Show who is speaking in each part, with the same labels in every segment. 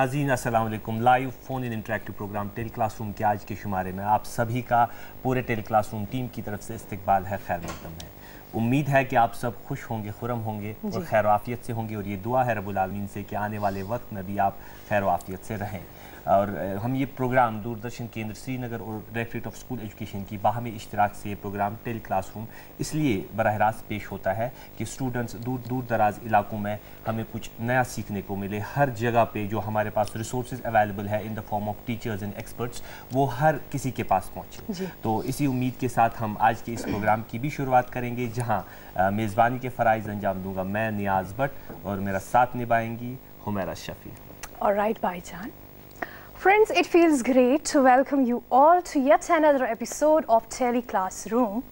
Speaker 1: Nazeen Aslam live phone in interactive program tele classroom के आज के शुमारे में आप सभी का पूरे टेल क्लासरूम टीम की तरफ़ से इस्तकबाल है खैर मकदम है। उम्मीद है कि आप सब खुश होंगे खुरम होंगे और खैर आफियत से होंगे और ये दुआ है रबुल आलमीन से कि आने वाले वक्त में भी आप खैर आफियत से रहें। और हम ये प्रोग्राम दूरदर्शन केंद्र श्रीनगर और डायरेक्ट्रेट ऑफ़ स्कूल एजुकेशन की बाहमी इश्तराक से ये प्रोग्राम टेल क्लासरूम इसलिए बरह रास्त पेश होता है कि स्टूडेंट्स दूर दूर दराज इलाकों में हमें कुछ नया सीखने को मिले। हर जगह पे जो हमारे पास रिसोर्स अवेलेबल है in the form of teachers and experts वो हर किसी के पास पहुँचे। तो इसी उम्मीद के साथ हम आज के इस प्रोग्राम की भी शुरुआत करेंगे जहाँ मेज़बानी के फ़रज़ अंजाम दूँगा मैं नियाज भट्ट और मेरा साथ निभाएँगी हुमैरा शफ़ी।
Speaker 2: और राइट बाई भाईजान Friends, it feels great to welcome you all to yet another episode of Tele Classroom.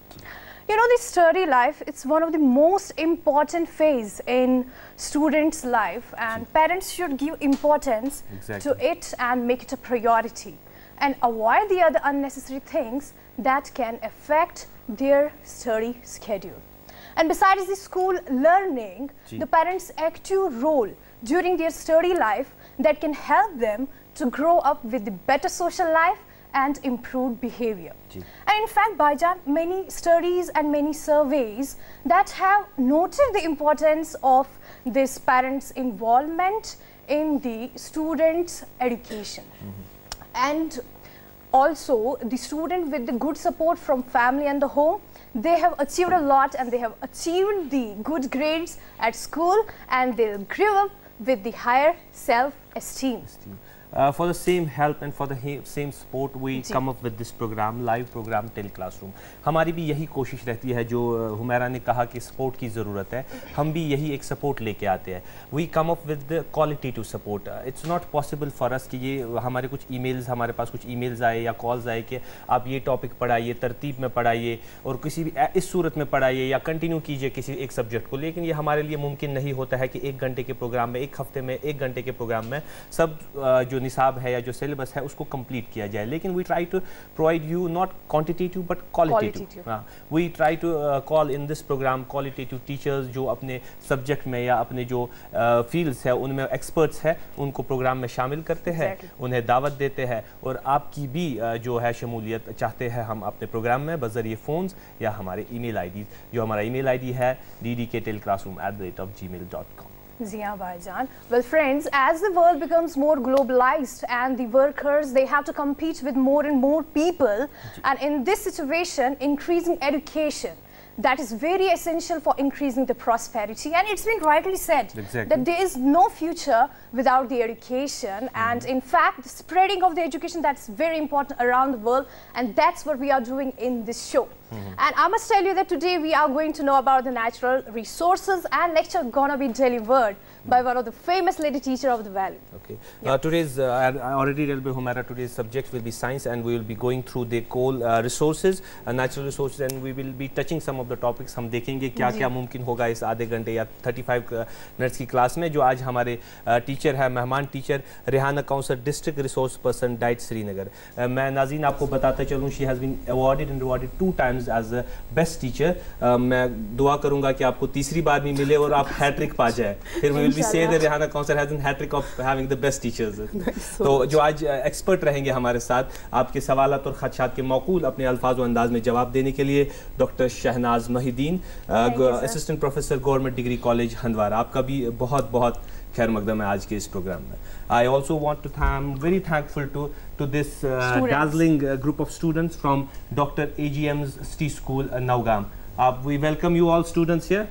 Speaker 2: You know, the study life, it's one of the most important phase in students' life and parents should give importance exactly. to it and make it a priority and avoid the other unnecessary things that can affect their study schedule. And besides the school learning, Gee. the parents' active role during their study life that can help them to grow up with the better social life and improved behavior. And in fact, Baijan, many studies and many surveys that have noted the importance of this parents' involvement in the students' education. Mm -hmm. And also, the student with the good support from family and the home, they have achieved a lot and they have achieved the good grades at school and they'll grow up with the higher self-esteem.
Speaker 1: Uh, for the same help and for the same support we come up with this program live program tele classroom हमारी भी यही कोशिश रहती है जो हुमैरा ने कहा कि सपोर्ट की ज़रूरत है हम भी यही एक सपोर्ट लेके आते हैं। We come up with quality to support it's not possible for us कि ये हमारे कुछ ईमेल्स हमारे पास कुछ ईमेल्स आए या कॉल्स आए कि आप ये टॉपिक पढ़ाइए तरतीब में पढ़ाइए और किसी भी इस सूरत में पढ़ाइए या कंटिन्यू कीजिए किसी एक सब्जेक्ट को। लेकिन ये हमारे लिए मुमकिन नहीं होता है कि एक घंटे के प्रोग्राम में एक हफ़्ते में एक घंटे के प्रोग्राम में सब जो जो निसाब है या जो सिलेबस है उसको कंप्लीट किया जाए। लेकिन we try to provide you not quantitative but qualitative हाँ we try to call in this program qualitative teachers जो अपने सब्जेक्ट में या अपने जो फील्ड्स uh, है उनमें एक्सपर्ट्स है उनको प्रोग्राम में शामिल करते हैं exactly. उन्हें दावत देते हैं और आपकी भी uh, जो है शमूलियत चाहते हैं हम अपने प्रोग्राम में बजरिए फ़ोन्स या हमारे ई मेल आई डी जो हमारा ई मेल आई डी है D D K tele classroom at the rate of Gmail dot com
Speaker 2: Zia Baijan. Well, friends, as the world becomes more globalized and the workers, they have to compete with more and more people. And in this situation, increasing education that is very essential for increasing the prosperity. And it's been rightly said exactly. that there is no future without the education. Mm -hmm. And in fact, the spreading of the education that's very important around the world. And that's what we are doing in this show. Mm -hmm. And I must tell you that today we are going to know about the natural resources and lecture gonna be delivered by one of the famous lady teacher of the valley.
Speaker 1: Okay. Yeah. Uh, today's, uh, I already told you, Humara, today's subject will be science and we will be going through the coal uh, resources, uh, natural resources and we will be touching some of the topics. हम देखेंगे क्या क्या मुमकिन होगा इस आधे घंटे या 35 मिनट्स की क्लास में जो आज हमारे टीचर है मेहमान teacher Rehana counsellor district resource person DIET Srinagar मैं नाजीन आपको बताता चलूँ she has been awarded and rewarded to times as a best teacher मैं दुआ करूँगा कि आपको तीसरी बार भी मिले और आप हैट्रिक पा जाए। फिर we will say that Rihanna Council has a hat trick of having the best teachers. तो जो आज एक्सपर्ट रहेंगे हमारे साथ आपके सवाल और खदशात के मौकूल अपने अल्फाज अंदाज में जवाब देने के लिए doctor Shahnaz Mahideen assistant professor government degree college Handwara आपका भी बहुत बहुत खैर मकदम है आज के इस प्रोग्राम में। I also want to thank very thankful to to this Darjeeling group of students from doctor A G M स्टी school Nawgam we welcome you all students and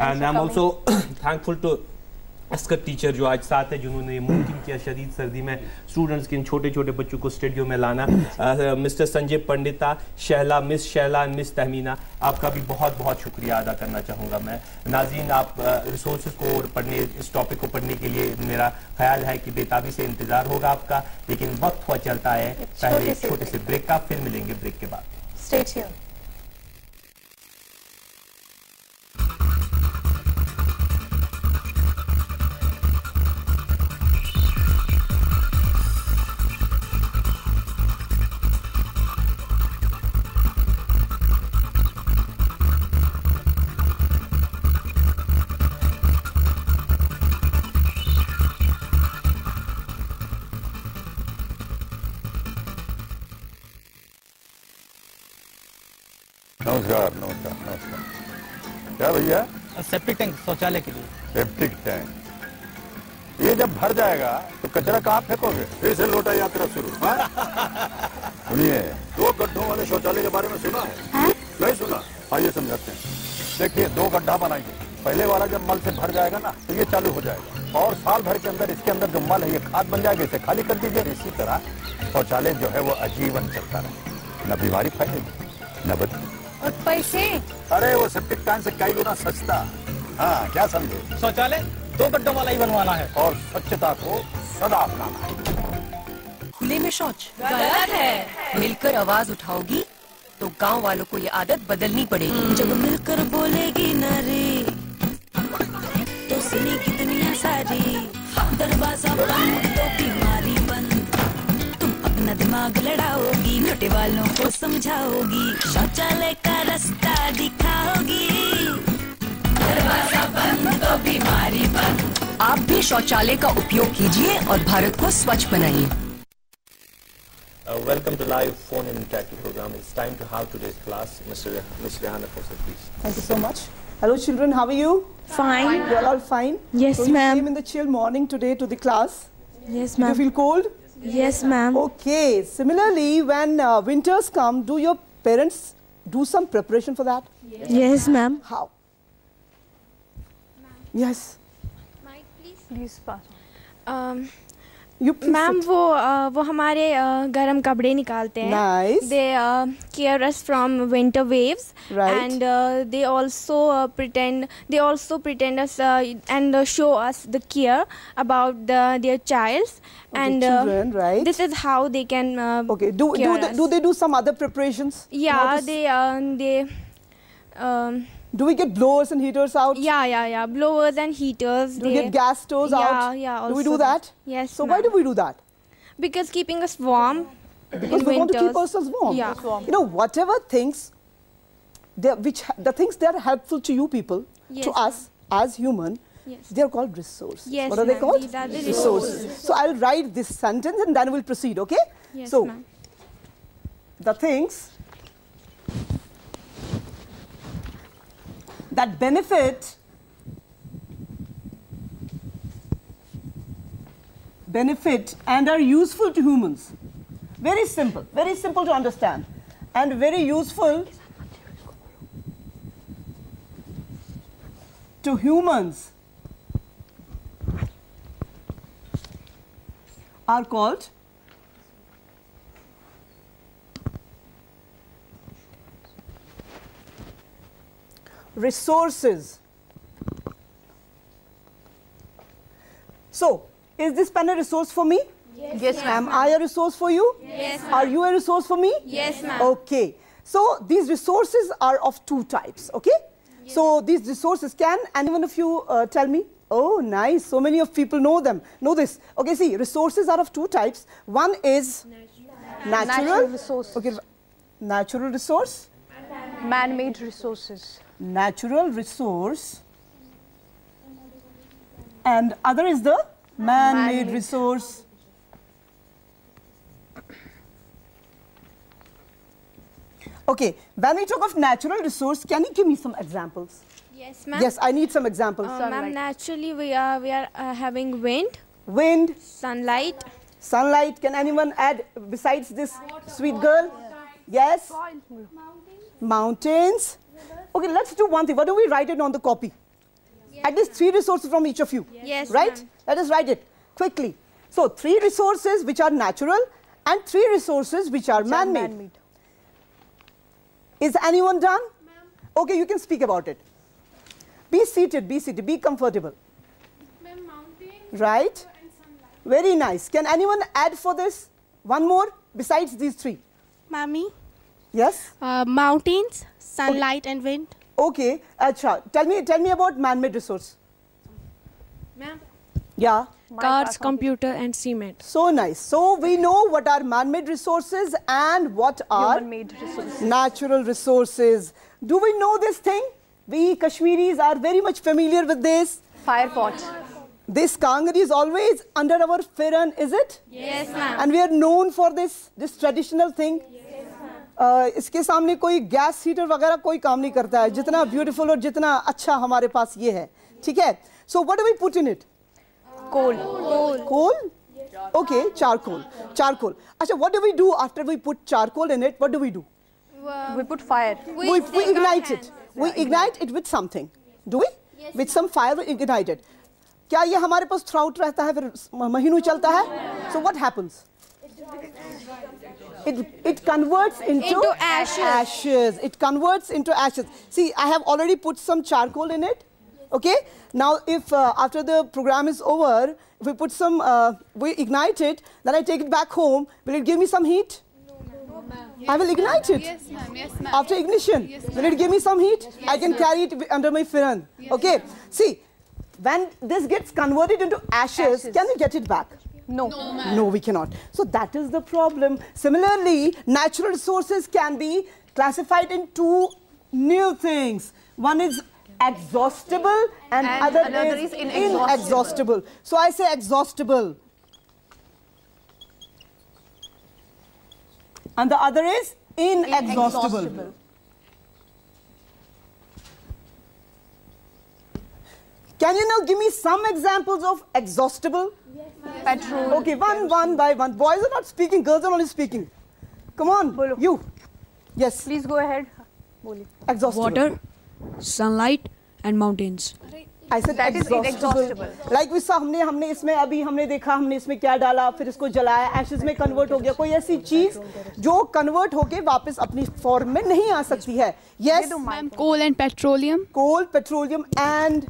Speaker 1: I am also thankful to Askar teacher जो आज साथ है जिन्होंने मुमकिन किया शदीद सर्दी में स्टूडेंट्स के इन छोटे छोटे बच्चों को स्टेडियम में लाना। Mister Sanjay Pandita Shahla miss Shahla miss Tahmina आपका भी बहुत बहुत शुक्रिया अदा करना चाहूँगा मैं। नाजीन आप रिसोर्स को और पढ़ने इस टॉपिक को पढ़ने के लिए मेरा ख्याल है कि बेताबी से इंतज़ार होगा आपका लेकिन वक्त हुआ चलता है। पहले छोटे से ब्रेक का फिर मिलेंगे ब्रेक के बाद।
Speaker 3: शौचालय के लिए।
Speaker 4: सेप्टिक टैंक ये जब भर जाएगा तो कचरा कहाँ फेंकोगे? फिर से लोटा यात्रा शुरू हाँ? सुनिए दो गड्ढों वाले शौचालय के बारे में सुना है? नहीं सुना? आइए समझाते हैं। देखिए दो गड्ढा बनाइए। पहले वाला जब मल से भर जाएगा ना तो ये चालू हो जाएगा। और साल भर के अंदर इसके अंदर जो मल है ये खाद बन जाएगा इसे खाली कर दीजिए। इसी तरह शौचालय जो है वो आजीवन चलता रहे। न बीमारी फैलेगी न बदली
Speaker 5: और पैसे?
Speaker 4: अरे वो सेप्टिक टैंक से कई गुना सस्ता। हाँ क्या समझे?
Speaker 3: शौचालय दो गड्ढों वाला ही बनवाना है।
Speaker 4: और स्वच्छता को सदा अपनाना है।
Speaker 5: खुले में शौच। गलत है। मिलकर आवाज़ उठाओगी तो गाँव वालों को ये आदत बदलनी पड़ेगी। जब मिलकर बोलेगी न रे तो सुनेगी दुनिया सारी। दरवाज़ा बंद तो बीमारी बंद। तुम अपना दिमाग लड़ाओगी मोटे वालों को समझाओगी। शौचालय का रास्ता दिखाओगी। तो बीमारी आप भी शौचालय का उपयोग कीजिए और भारत को स्वच्छ बनाइए।
Speaker 1: Welcome to live phone in programme it's time to have today's class mister miss please
Speaker 6: thank you so much hello children how are you
Speaker 7: fine
Speaker 6: you are all fine
Speaker 7: yes ma'am
Speaker 6: in the chill morning today to the class
Speaker 7: yes
Speaker 6: ma'am you feel cold
Speaker 7: yes ma'am
Speaker 6: okay similarly when winters come do your parents do some preparation for that
Speaker 7: yes ma'am
Speaker 6: how Yes.
Speaker 2: Please pass.
Speaker 7: Um,
Speaker 6: You please
Speaker 7: ma'am
Speaker 6: sit.
Speaker 7: वो अ, वो हमारे अ, गर्म कपड़े निकालते हैं
Speaker 6: Nice.
Speaker 7: They care us from winter waves
Speaker 6: Right.
Speaker 7: And they also pretend they also pretend us and show us the care about the their childs
Speaker 6: the
Speaker 7: and
Speaker 6: children, right?
Speaker 7: This is how they can
Speaker 6: Okay. Do do they, do they do some other preparations?
Speaker 7: yeah
Speaker 6: Notice-
Speaker 7: they uh, they um,
Speaker 6: do we get blowers and heaters out?
Speaker 7: yeah yeah yeah blowers and heaters
Speaker 6: Do we get gas stoves
Speaker 7: yeah,
Speaker 6: out?
Speaker 7: yeah yeah.
Speaker 6: Do we do that?
Speaker 7: yes
Speaker 6: So why do we do that?
Speaker 7: because keeping us warm
Speaker 6: because
Speaker 7: in
Speaker 6: we want to keep ourselves warm.
Speaker 7: Yeah.
Speaker 6: You know, whatever things, they which the things that are helpful to you people, to us as human,
Speaker 7: Yes.
Speaker 6: they are called resources.
Speaker 7: Yes,
Speaker 6: what are they called?
Speaker 7: These are the resources.
Speaker 6: So I'll write this sentence and then we'll proceed. Okay?
Speaker 7: Yes,
Speaker 6: so the things that benefit benefit and are useful to humans. Very simple, very simple to understand and very useful to humans are called resources. So, is this pen a resource for me?
Speaker 2: Yes, ma'am.
Speaker 6: Am I a resource for you?
Speaker 7: Yes,
Speaker 6: Are you a resource for me?
Speaker 7: Yes, ma'am.
Speaker 6: Okay. So, these resources are of two types, okay? So, these resources, can anyone of you uh, tell me? Oh, nice. So many of people know them. Know this. Okay, see, resources are of two types. One is natural,
Speaker 2: Natural resources.
Speaker 6: Okay, natural resource,
Speaker 2: Man-made resources.
Speaker 6: Natural resource, and other is the man-made
Speaker 2: Man-made.
Speaker 6: resource. Okay, when we talk of natural resource, can you give me some examples?
Speaker 7: Yes, ma'am.
Speaker 6: Yes, I need some examples.
Speaker 7: Uh, ma'am, naturally we are we are uh, having wind,
Speaker 6: Wind,
Speaker 7: sunlight,
Speaker 6: sunlight. Can anyone add besides this sweet girl? Yes. Mountains. Mountains. Okay, let's do one thing. Why don't we write it on the copy? At least three resources from each of you.
Speaker 7: Yes,
Speaker 6: Right? Let us write it quickly. So, three resources which are natural and three resources which are man-made.
Speaker 2: Man-made.
Speaker 6: Is anyone done? Okay, you can speak about it. Be seated, be seated, be comfortable. Right? Very nice. Can anyone add for this? One more besides these three?
Speaker 8: Mommy,
Speaker 6: Yes?
Speaker 8: uh, mountains, sunlight and wind.
Speaker 6: Okay. Acha. Tell me, tell me about man-made resource.
Speaker 7: Ma'am.
Speaker 6: Yeah.
Speaker 8: Cars, computer and cement.
Speaker 6: So nice. So we know what are man-made resources and what are
Speaker 2: Human-made resources.
Speaker 6: natural resources. Do we know this thing? We Kashmiris are very much familiar with this.
Speaker 2: Fire pot.
Speaker 6: This kangari is always under our firan, is it?
Speaker 7: Yes, ma'am.
Speaker 6: And we are known for this, this traditional thing. uh, इसके सामने कोई gas heater वगैरह कोई काम नहीं करता है। जितना ब्यूटीफुल और जितना अच्छा हमारे पास ये है। ठीक है? So what we put in it
Speaker 2: coal
Speaker 6: coal okay charcoal charcoal अच्छा what do we do after we put charcoal in it what do we do
Speaker 2: we put fire
Speaker 6: we we we ignite it with something do we with some fire ignited क्या ये हमारे pass through out रहता है फिर महीनों चलता है? So what happens it it converts into,
Speaker 7: Into ashes.
Speaker 6: ashes it converts into ashes see i have already put some charcoal in it okay now if uh, after the program is over if we put some uh, we ignite it then i take it back home will it give me some heat I will ignite it.
Speaker 9: Yes, ma'am. Yes, ma'am.
Speaker 6: After ignition, will it give me some heat? Yes, I can carry it under my fan. okay. See, when this gets converted into ashes,
Speaker 2: Ashes.
Speaker 6: can we get it back?
Speaker 2: No.
Speaker 6: No, we cannot. So that is the problem. Similarly, natural resources can be classified in two new things. One is exhaustible and,
Speaker 2: And
Speaker 6: other
Speaker 2: another
Speaker 6: is,
Speaker 2: is inexhaustible.
Speaker 6: inexhaustible. So I say exhaustible. And the other is inexhaustible.
Speaker 2: Inexhaustible.
Speaker 6: Can you now give me some examples of exhaustible?
Speaker 2: Yes, Petrol.
Speaker 6: Okay, one, one by one. Boys are not speaking, girls are only speaking. Come on,
Speaker 2: Bolo.
Speaker 6: you. Yes,
Speaker 2: Please go ahead.
Speaker 6: exhaustible.
Speaker 8: Water, sunlight, and mountains.
Speaker 6: I said
Speaker 2: That
Speaker 6: exhaustible.
Speaker 2: is inexhaustible.
Speaker 6: Like we saw हमने हमने इसमें अभी हमने देखा हमने इसमें क्या डाला फिर इसको जलाया एशेज में कन्वर्ट हो गया कोई ऐसी चीज़ जो कन्वर्ट होके वापस अपनी फॉर्म में नहीं आ सकती है yes
Speaker 9: Ma'am, coal and petroleum,
Speaker 6: coal petroleum and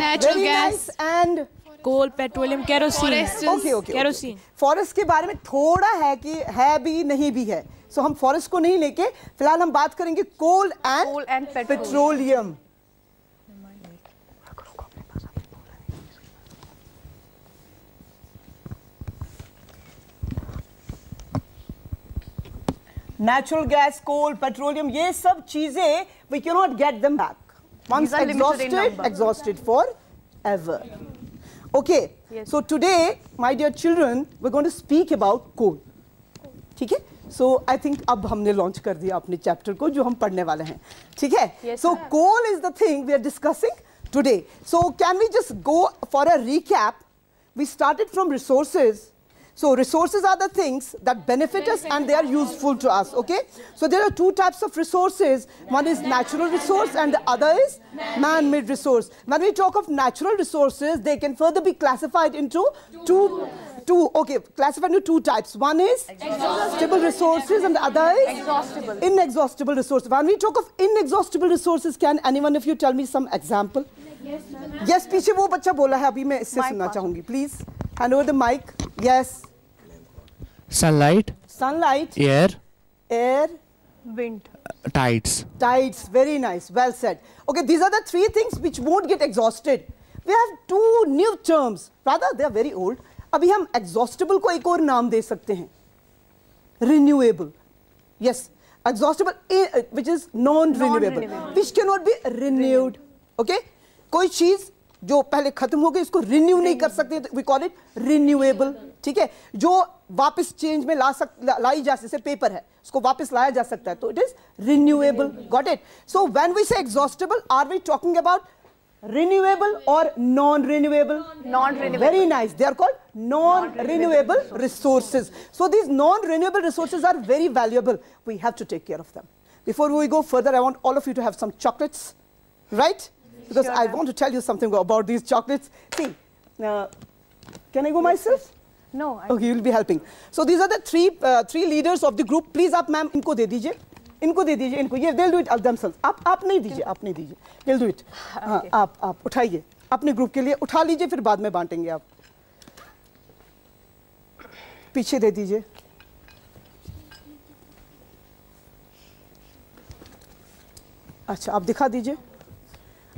Speaker 9: natural gas
Speaker 6: and
Speaker 8: coal petroleum kerosene.
Speaker 9: forests.
Speaker 6: Okay okay
Speaker 8: Kerosene.
Speaker 6: Forest के बारे में थोड़ा है कि है भी नहीं भी है सो so, हम फॉरेस्ट को नहीं लेके फ़िलहाल हम बात करेंगे
Speaker 2: coal and coal
Speaker 6: and petroleum natural gas coal petroleum ये सब चीज़ें we can not get them back once
Speaker 2: These are limited in
Speaker 6: exhausted
Speaker 2: number.
Speaker 6: exhausted forever okay so today my dear children we're going to speak about coal ठीक है सो I think अब हमने launch कर दिया अपने चैप्टर को जो हम पढ़ने वाले हैं ठीक है
Speaker 2: Yes,
Speaker 6: so
Speaker 2: sir.
Speaker 6: Coal is the thing we are discussing today so can we just go for a recap we started from resources so resources are the things that benefit us and they are useful to us okay so there are two types of resources one is natural resource and the other is man-made resource when we talk of natural resources they can further be classified into two two okay classified into two types one is exhaustible resources and the other is
Speaker 2: Exhaustible.
Speaker 6: inexhaustible resources when we talk of inexhaustible resources can anyone of you tell me some example yes पीछे वो बच्चा बोला है अभी मैं इससे
Speaker 2: Mic
Speaker 6: सुनना
Speaker 2: pass.
Speaker 6: चाहूंगी please Hand over the mic yes
Speaker 10: sunlight,
Speaker 6: sunlight
Speaker 10: air,
Speaker 6: air
Speaker 2: Wind.
Speaker 10: tides.
Speaker 6: tides very nice well said okay these are the three things which won't get exhausted we have two new terms rather they are very old अभी हम exhaustible को एक और नाम दे सकते हैं renewable yes exhaustible i- uh, which is non renewable
Speaker 2: Non-renewable.
Speaker 6: which cannot be renewed okay कोई चीज जो पहले खत्म हो गई उसको रिन्यू नहीं कर सकते वी कॉल इट रिन्यूएबल ठीक है? जो वापस चेंज में ला सक ला, लाई जा सकते पेपर है उसको वापस लाया जा सकता है तो it is renewable got it so when we say exhaustible are we talking about renewable और non
Speaker 2: renewable non renewable
Speaker 6: very nice they are called non renewable resources so these non renewable resources are very valuable we have to take care of them before we go further I want all of you to have some chocolates right? Because
Speaker 2: Sure,
Speaker 6: i want to tell you something about these chocolates see uh, can i go myself
Speaker 2: No. I,
Speaker 6: Okay, you'll be helping. So these are the three uh, three leaders of the group. Please आप ma'am इनको दे दीजिए इनको दे दीजिए इनको ये they'll do it themselves. आप आप नहीं दीजिए आप नहीं दीजिए they'll do it. हाँ आप आप उठाइए अपने ग्रुप के लिए उठा लीजिए फिर बाद में बांटेंगे आप पीछे दे दीजिए अच्छा आप दिखा दीजिए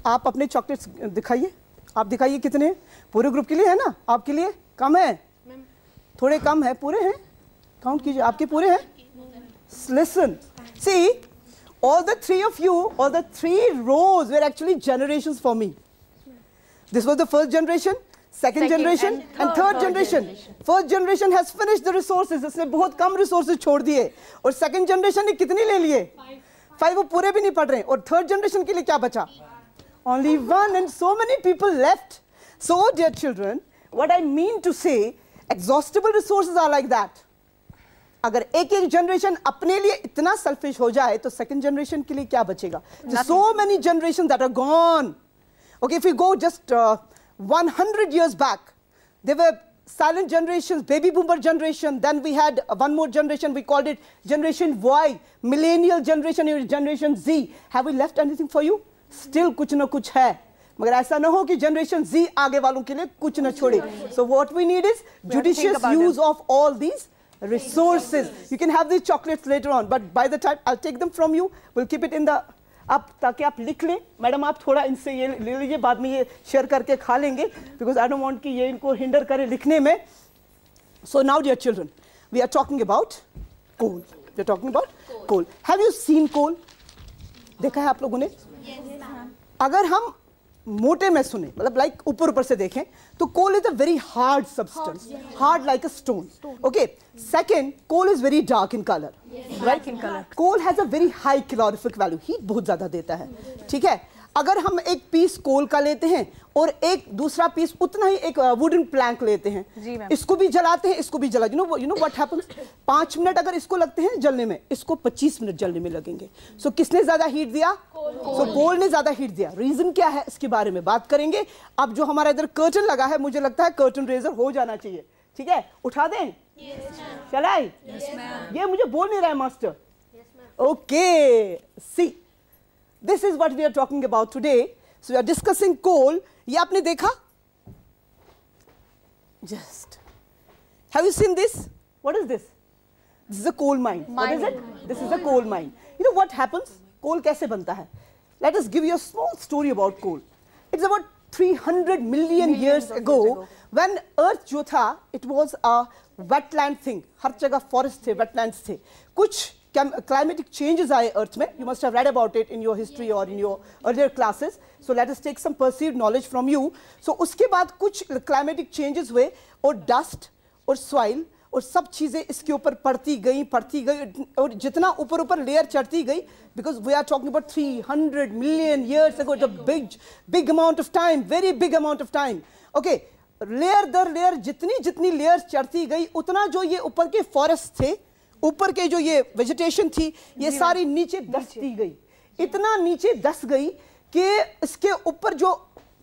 Speaker 6: आप अपने चॉकलेट्स दिखाइए। आप दिखाइए कितने पूरे ग्रुप के लिए है ना? आपके लिए कम है? थोड़े कम है। पूरे हैं? काउंट कीजिए। आपके पूरे हैं? Listen see all the three of you all the three rows were actually generation for me this was the first generation second generation and third generation first generation has finish the resources इसने बहुत कम resources छोड़ दिए। और second generation ने कितने ले लिए? Five वो पूरे भी नहीं पढ़ रहे और थर्ड जनरेशन के लिए क्या बचा? only one and so many people left so dear children what i mean to say exhaustible resources are like that अगर एक एक जनरेशन अपने लिए इतना सेल्फिश हो जाए तो सेकंड जनरेशन के लिए क्या बचेगा so many generation that are gone okay if we go just uh, 100 years back there were silent generations baby boomer generation then we had uh, one more generation we called it generation y millennial generation generation z have we left anything for you Still कुछ ना कुछ है। मगर ऐसा ना हो कि generation जी आगे वालों के लिए कुछ ना छोड़े। So what we need is judicious use of all these resources. You can have these chocolates later on but by the time i'll take them from you. We'll keep it in the आप ताकि आप लिख लें। Madam आप थोड़ा इनसे ये ले लीजिए बाद में ये शेयर करके खा लेंगे बिकॉज़ आई डोंट वांट कि ये इनको हिंडर करे लिखने में। So now dear children we are talking about coal we are talking about coal have you seen coal देखा है आप लोगों ने? अगर हम मोटे में सुने मतलब लाइक ऊपर ऊपर से देखें तो coal is a very hard substance hard like a stone okay second coal is very dark in colour right in colour coal has a very high calorific value heat बहुत ज़्यादा देता है ठीक है? अगर हम एक पीस कोल का लेते हैं और एक दूसरा पीस उतना ही एक वुडन प्लैंक लेते हैं इसको भी जलाते हैं इसको भी जला you know you know what happens पाँच मिनट अगर इसको लगते हैं जलने में इसको पच्चीस मिनट जलने में लगेंगे। सो so, किसने ज़्यादा हीट दिया? सो so, कोल ने ज़्यादा हीट दिया। रीजन क्या है? इसके बारे में बात करेंगे। अब जो हमारा इधर कर्टन लगा है मुझे लगता है कर्टन रेजर हो जाना चाहिए। ठीक है? उठा दें? चलाए ये मुझे बोल नहीं रहा है master okay see this is what we are talking about today so we are discussing coal ये आपने देखा just have you seen this what is this this is a coal mine what is it this is a coal mine you know what happens coal कैसे बनता है let us give you a small story about coal it's about 300 million years ago when earth जो था it was a wetland thing हर जगह forest थे wetlands थे कुछ Climatic changes आए अर्थ में you must have read about it in your history yes. or in your earlier classes so let us take some perceived knowledge from you so उसके बाद कुछ climatic changes हुए और dust और soil और सब चीज़ें इसके ऊपर पड़ती गई पड़ती गई और जितना ऊपर ऊपर लेयर चढ़ती गई because we are talking about 300 million ago it's a big big amount of time very big amount of time layer there layer जितनी जितनी लेयर चढ़ती गई उतना जो ये ऊपर के फॉरेस्ट थे ऊपर के जो ये वेजिटेशन थी ये सारी नीचे दस दी गई। इतना नीचे दस गई कि इसके ऊपर जो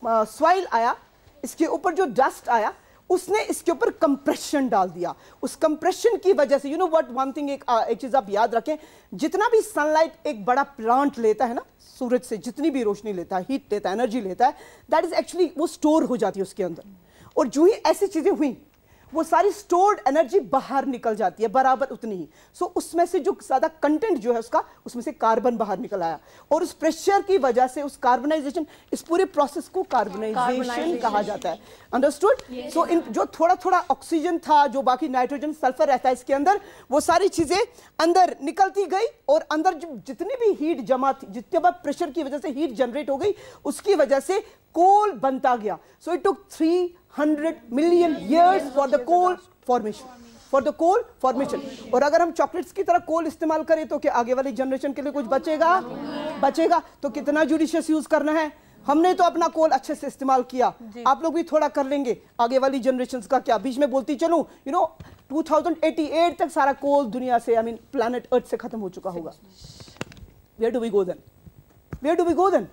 Speaker 6: सॉइल आया इसके ऊपर जो डस्ट आया उसने इसके ऊपर कंप्रेशन डाल दिया। उस कंप्रेशन की वजह से you know what one thing एक एक चीज़ आप याद रखें जितना भी सनलाइट एक बड़ा प्लांट लेता है ना सूरज से जितनी भी रोशनी लेता है हीट लेता है एनर्जी लेता है दैट इज़ एक्चुअली वो स्टोर हो जाती है उसके अंदर। और जो ही ऐसी चीज़ें हुई वो सारी स्टोर्ड एनर्जी बाहर निकल जाती है बराबर उतनी ही। सो so, उसमें से जो ज़्यादा कंटेंट जो है उसका उसमें से कार्बन बाहर निकल आया। और उस प्रेशर की वजह से उस कार्बनाइजेशन इस पूरे प्रोसेस को कार्बनाइजेशन कहा जाता है। अंडरस्टूड सो इन जो थोड़ा थोड़ा ऑक्सीजन था जो बाकी नाइट्रोजन सल्फ़र रहता है इसके अंदर वो सारी चीज़ें अंदर निकलती गई और अंदर जितनी भी हीट जमा थी जितने बार प्रेशर की वजह से हीट जनरेट हो गई उसकी वजह से कोल बनता गया। So it took three 100 million years for the coal formation for the coal formation. और अगर हम चॉकलेट्स की तरह कोल इस्तेमाल करें तो क्या आगे वाली जनरेशन के लिए कुछ बचेगा? बचेगा। तो कितना जुडिशियस यूज़ करना है? हमने तो अपना कोल अच्छे से इस्तेमाल किया। आप लोग भी थोड़ा कर लेंगे। आगे वाली जनरेशन का क्या? बीच में बोलती चलूँ यू नो 2088 तक सारा कोल दुनिया से आई मीन प्लानट अर्थ से खत्म हो चुका होगा। Where do we go then where do we go then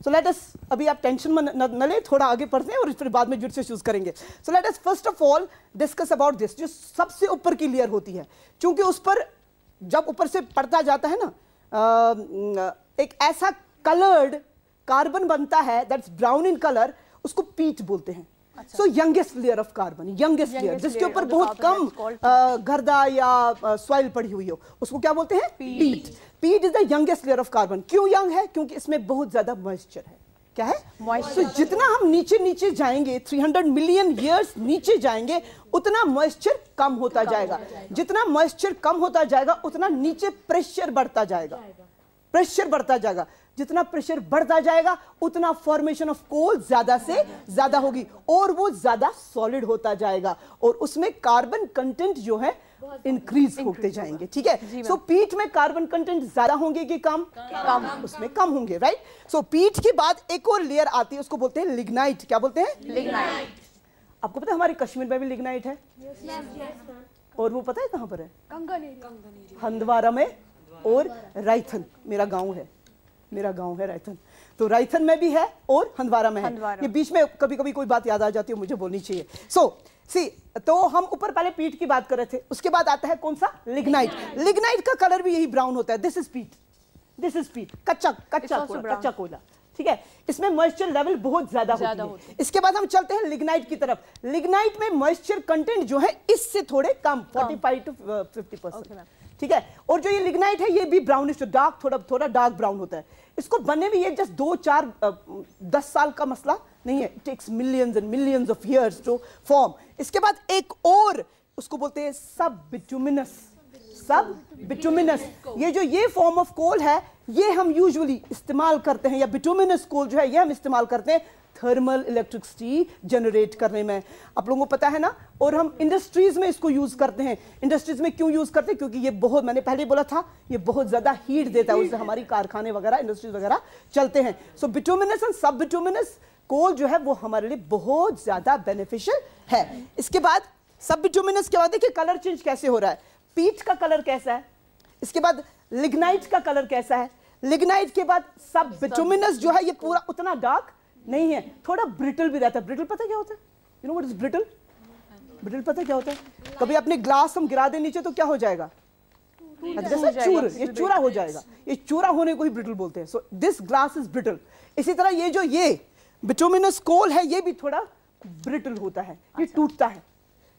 Speaker 6: so let us अभी आप टेंशन में न, न ले थोड़ा आगे पढ़ते हैं और फिर बाद में जुड़ से चूज़ करेंगे। So let us first of all discuss about this जो सबसे ऊपर की लेयर होती है। क्योंकि उस पर जब ऊपर से पड़ता जाता है ना एक ऐसा कलर्ड कार्बन बनता है दैट्स ब्राउन इन कलर उसको पीच बोलते हैं। So youngest layer of carbon youngest layer जिसके ऊपर बहुत कम गर्दा या सॉइल पड़ी हुई हो उसको क्या बोलते हैं? Peat peat is the youngest layer of carbon क्यों यंग है? क्योंकि इसमें बहुत ज़्यादा मॉइस्चर है। क्या है? मॉइस्चर so, जितना हम नीचे नीचे जाएँगे 300 मिलियन ईयर्स नीचे जाएँगे उतना मॉइस्चर कम होता जाएगा। जितना मॉइस्चर कम होता जाएगा उतना नीचे प्रेशर बढ़ता जाएगा। प्रेशर बढ़ता जाएगा। जितना प्रेशर बढ़ता जाएगा उतना फॉर्मेशन ऑफ़ कोल ज़्यादा से ज़्यादा होगी और वो ज़्यादा सॉलिड होता जाएगा और उसमें कार्बन कंटेंट जो है इंक्रीज होते जाएँगे ठीक है? सो पीठ में कार्बन कंटेंट ज़्यादा होंगे कि कम? कम। उसमें कम होंगे राइट सो पीठ के बाद एक और लेयर आती है उसको बोलते हैं लिग्नाइट क्या बोलते हैं? लिग्नाइट आपको पता है हमारे कश्मीर में भी लिग्नाइट है? और वो पता है कहाँ पर है? हंदवारा में और रायथन मेरा गाँव है। मेरा गाँव है रायथन। तो रायथन में भी है और हंदवारा में है। ये बीच में कभी कभी कोई बात याद आ जाती है मुझे बोलनी चाहिए। सो सी तो हम ऊपर पहले पीठ की बात कर रहे थे। उसके बाद आता है कौन सा? लिग्नाइट। लिग्नाइट। का कलर भी यही ब्राउन होता है। This is peat this is peat कच्चा कच्चा कच्चा कोयला ठीक है? इसमें मॉइस्चर लेवल बहुत ज़्यादा
Speaker 2: ज़्यादा
Speaker 6: होती
Speaker 2: होती
Speaker 6: है। इसके बाद हम चलते हैं लिग्नाइट की तरफ़। लिग्नाइट में मॉइस्चर कंटेंट जो है इससे थोड़े कम 45 टू 50 परसेंट ठीक है? और जो ये लिग्नाइट है, ये भी ब्राउनिश डार्क थोड़ा थोड़ा डार्क ब्राउन होता है। इसको बनने में ये जस्ट दो, चार दस साल का मसला नहीं है। Takes millions and millions of years to form इसके बाद एक और उसको बोलते हैं सब बिटुमिनस सब बिटुमिनस ये जो ये फॉर्म ऑफ़ कोल है, ये हम यूजुअली इस्तेमाल करते हैं, या बिटुमिनस कोल जो है, ये हम इस्तेमाल करते हैं। थर्मल इलेक्ट्रिसिटी जनरेट करने में। आप लोगों को पता है ना? और हम इंडस्ट्रीज़ में इसको यूज़ करते हैं। इंडस्ट्रीज़ में क्यों यूज़ करते हैं? क्योंकि ये बहुत मैंने पहले बोला था ये बहुत ज़्यादा हीट देता है। उससे हमारी कारखाने वगैरह इंडस्ट्रीज़ वगैरह चलते हैं। So bituminous and sub bituminous coal जो है वो हमारे लिए बहुत ज़्यादा बेनिफिशियल है। इसके बाद सब बिटुमिनस के बाद देखिए कलर चेंज कैसे हो रहा है? पीच का कलर कैसा है? इसके बाद लिग्नाइट का कलर कैसा है? लिग्नाइट के बाद सब बिटुमिनस जो है ये पूरा उतना डार्क नहीं है थोड़ा ब्रिटल भी रहता है। ब्रिटल पता क्या होता है? You know what is brittle brittle पता क्या होता है? कभी अपने ग्लास हम गिरा दे नीचे तो क्या हो जाएगा? जैसे चूर ये चूरा हो जाएगा। ये चूरा होने को ही ब्रिटल बोलते हैं। So this glass is brittle इसी तरह ये जो ये बिटुमिनस कोल है ये भी थोड़ा ब्रिटल होता है। ये टूटता है।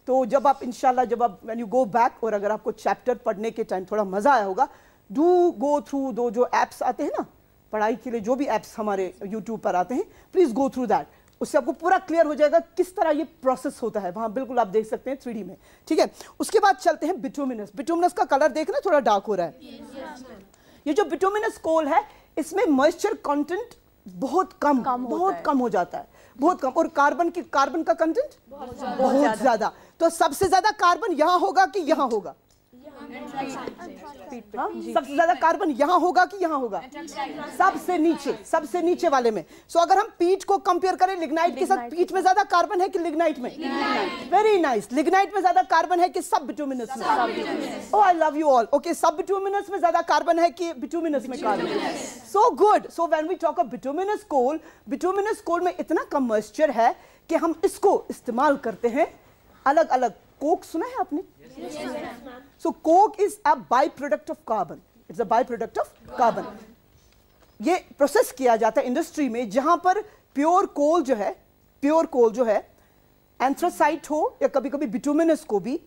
Speaker 6: तो जब आप इंशाल्लाह जब आप व्हेन यू गो बैक और अगर आपको चैप्टर पढ़ने के टाइम थोड़ा मज़ा आया होगा डू गो थ्रू दो जो एप्स आते हैं ना पढ़ाई के लिए जो भी एप्स हमारे यूट्यूब पर आते हैं प्लीज़ गो थ्रू दैट उससे आपको पूरा क्लियर हो जाएगा किस तरह ये प्रोसेस होता है। वहाँ बिल्कुल आप देख सकते हैं थ्री में। ठीक है? उसके बाद चलते हैं बिटुमिनस बिटुमिनस का कलर देखना थोड़ा डार्क हो रहा है। ये जो बिटोमिनस कोल है इसमें मॉइस्चर कंटेंट बहुत कम,
Speaker 2: कम
Speaker 6: बहुत कम हो जाता है। बहुत कम। और कार्बन की कार्बन का कंटेंट बहुत ज़्यादा। तो सबसे ज़्यादा कार्बन यहाँ होगा कि यहाँ होगा? सबसे ज़्यादा कार्बन यहाँ होगा कि यहाँ होगा? सबसे नीचे सबसे नीचे वाले में। सो so, अगर हम पीठ को कंपेयर करें लिग्नाइट के साथ पीठ में ज़्यादा कार्बन है कि लिग्नाइट में? वेरी नाइस लिग्नाइट में ज़्यादा कार्बन है कि सब बिटुमिनस में? ओ I love you all okay sub bituminous में ज़्यादा कार्बन है कि बिटुमिनस में carbon so good so when we talk of bituminous coal bituminous coal में इतना कम मॉइस्चर है कि हम इसको इस्तेमाल करते हैं अलग अलग कोक सुना है आपने so coke is coke is a byproduct of carbon. It's a byproduct of carbon. ये प्रोसेस किया जाता है इंडस्ट्री में जहाँ पर प्योर कोल जो है प्योर कोल जो है एंथ्रासाइट हो या कभी कभी बिटुमिनस को भी,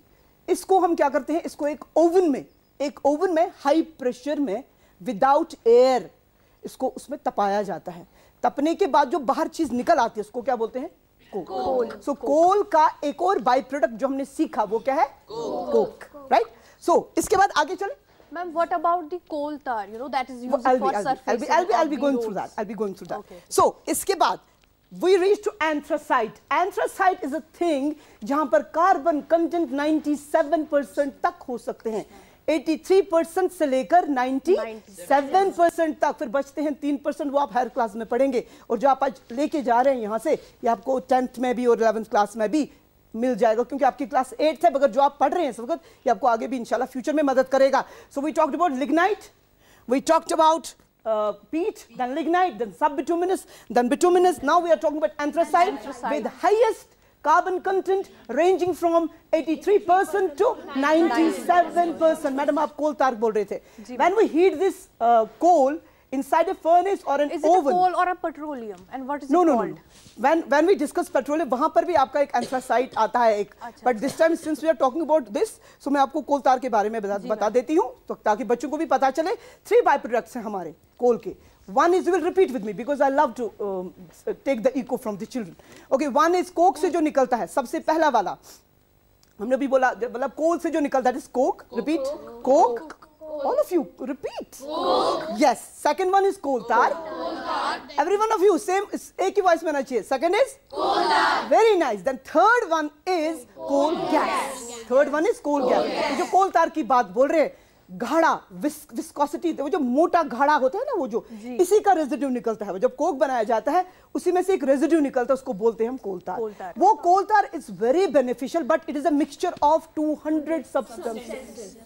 Speaker 6: इसको हम क्या करते हैं इसको एक ओवन में, एक ओवन में हाई प्रेशर में विदाउट एयर इसको उसमें तपाया जाता है तपने के बाद जो बाहर चीज़ निकल आती है, उसको क्या बोलते हैं कोल सो कोल का एक और बाई प्रोडक्ट जो हमने सीखा वो क्या है? कोक राइट सो इसके बाद आगे चले।
Speaker 2: Ma'am what about the coal tar you know that is used for surface
Speaker 6: I B I B B going through that I B going through that so इसके बाद we reach to anthracite anthracite is a thing जहाँ पर carbon content 97% तक हो सकते हैं. 83% से लेकर 97% तक फिर बचते हैं 3% वो आप हायर क्लास में पढ़ेंगे और जो आप आज लेके जा रहे हैं यहाँ से ये आपको टेंथ में भी और इलेवेंथ क्लास में भी मिल जाएगा क्योंकि आपकी क्लास एट है मगर जो आप पढ़ रहे हैं इस वक्त ये आपको आगे भी इंशाल्लाह फ्यूचर में मदद करेगा so we talked about lignite we talked about uh, peat, then lignite, then subbituminous, then bituminous. Now we are talking about anthracite,
Speaker 2: Anthracite.
Speaker 6: with highest carbon content ranging from 83% to 97%. Madam, आप coal tar बोल रहे थे. When we heat this uh, coal inside a furnace or an
Speaker 2: Is it
Speaker 6: oven.
Speaker 2: a coal or a petroleum? And what is
Speaker 6: no,
Speaker 2: it
Speaker 6: no,
Speaker 2: called?
Speaker 6: no, no. When when we discuss petroleum, वहाँ पर भी आपका एक anthracite आता है एक. But this time since we are talking about this, so मैं आपको कोल तार के बारे में बता, बता देती हूँ, तो ताकि बच्चों को भी पता चले. Three byproducts हैं हमारे कोल के. One is you will repeat with me because I love to um, take the echo from the children. Okay, one is coke से जो निकलता है, सबसे पहला वाला. हमने भी बोला मतलब कोल से जो निकलता है coke repeat coke All of you, repeat. Yes. Second one is coal tar. Every one of you, same, एक ही voice में आना चाहिए. Second is coal tar. Very nice. Then third one is coal gas. Third one is coal gas. ये जो coal tar की बात बोल रहे हैं, घाड़ा विस्कोसिटी वो जो मोटा घड़ा होता है ना वो जो इसी का रेजिड्यू निकलता है। वो जब कोक बनाया जाता है उसी में से एक रेजिड्यू निकलता है उसको बोलते हैं हम कोलतार।
Speaker 2: Coal tar.
Speaker 6: वो coal tar is very beneficial but it is a mixture of 200 substances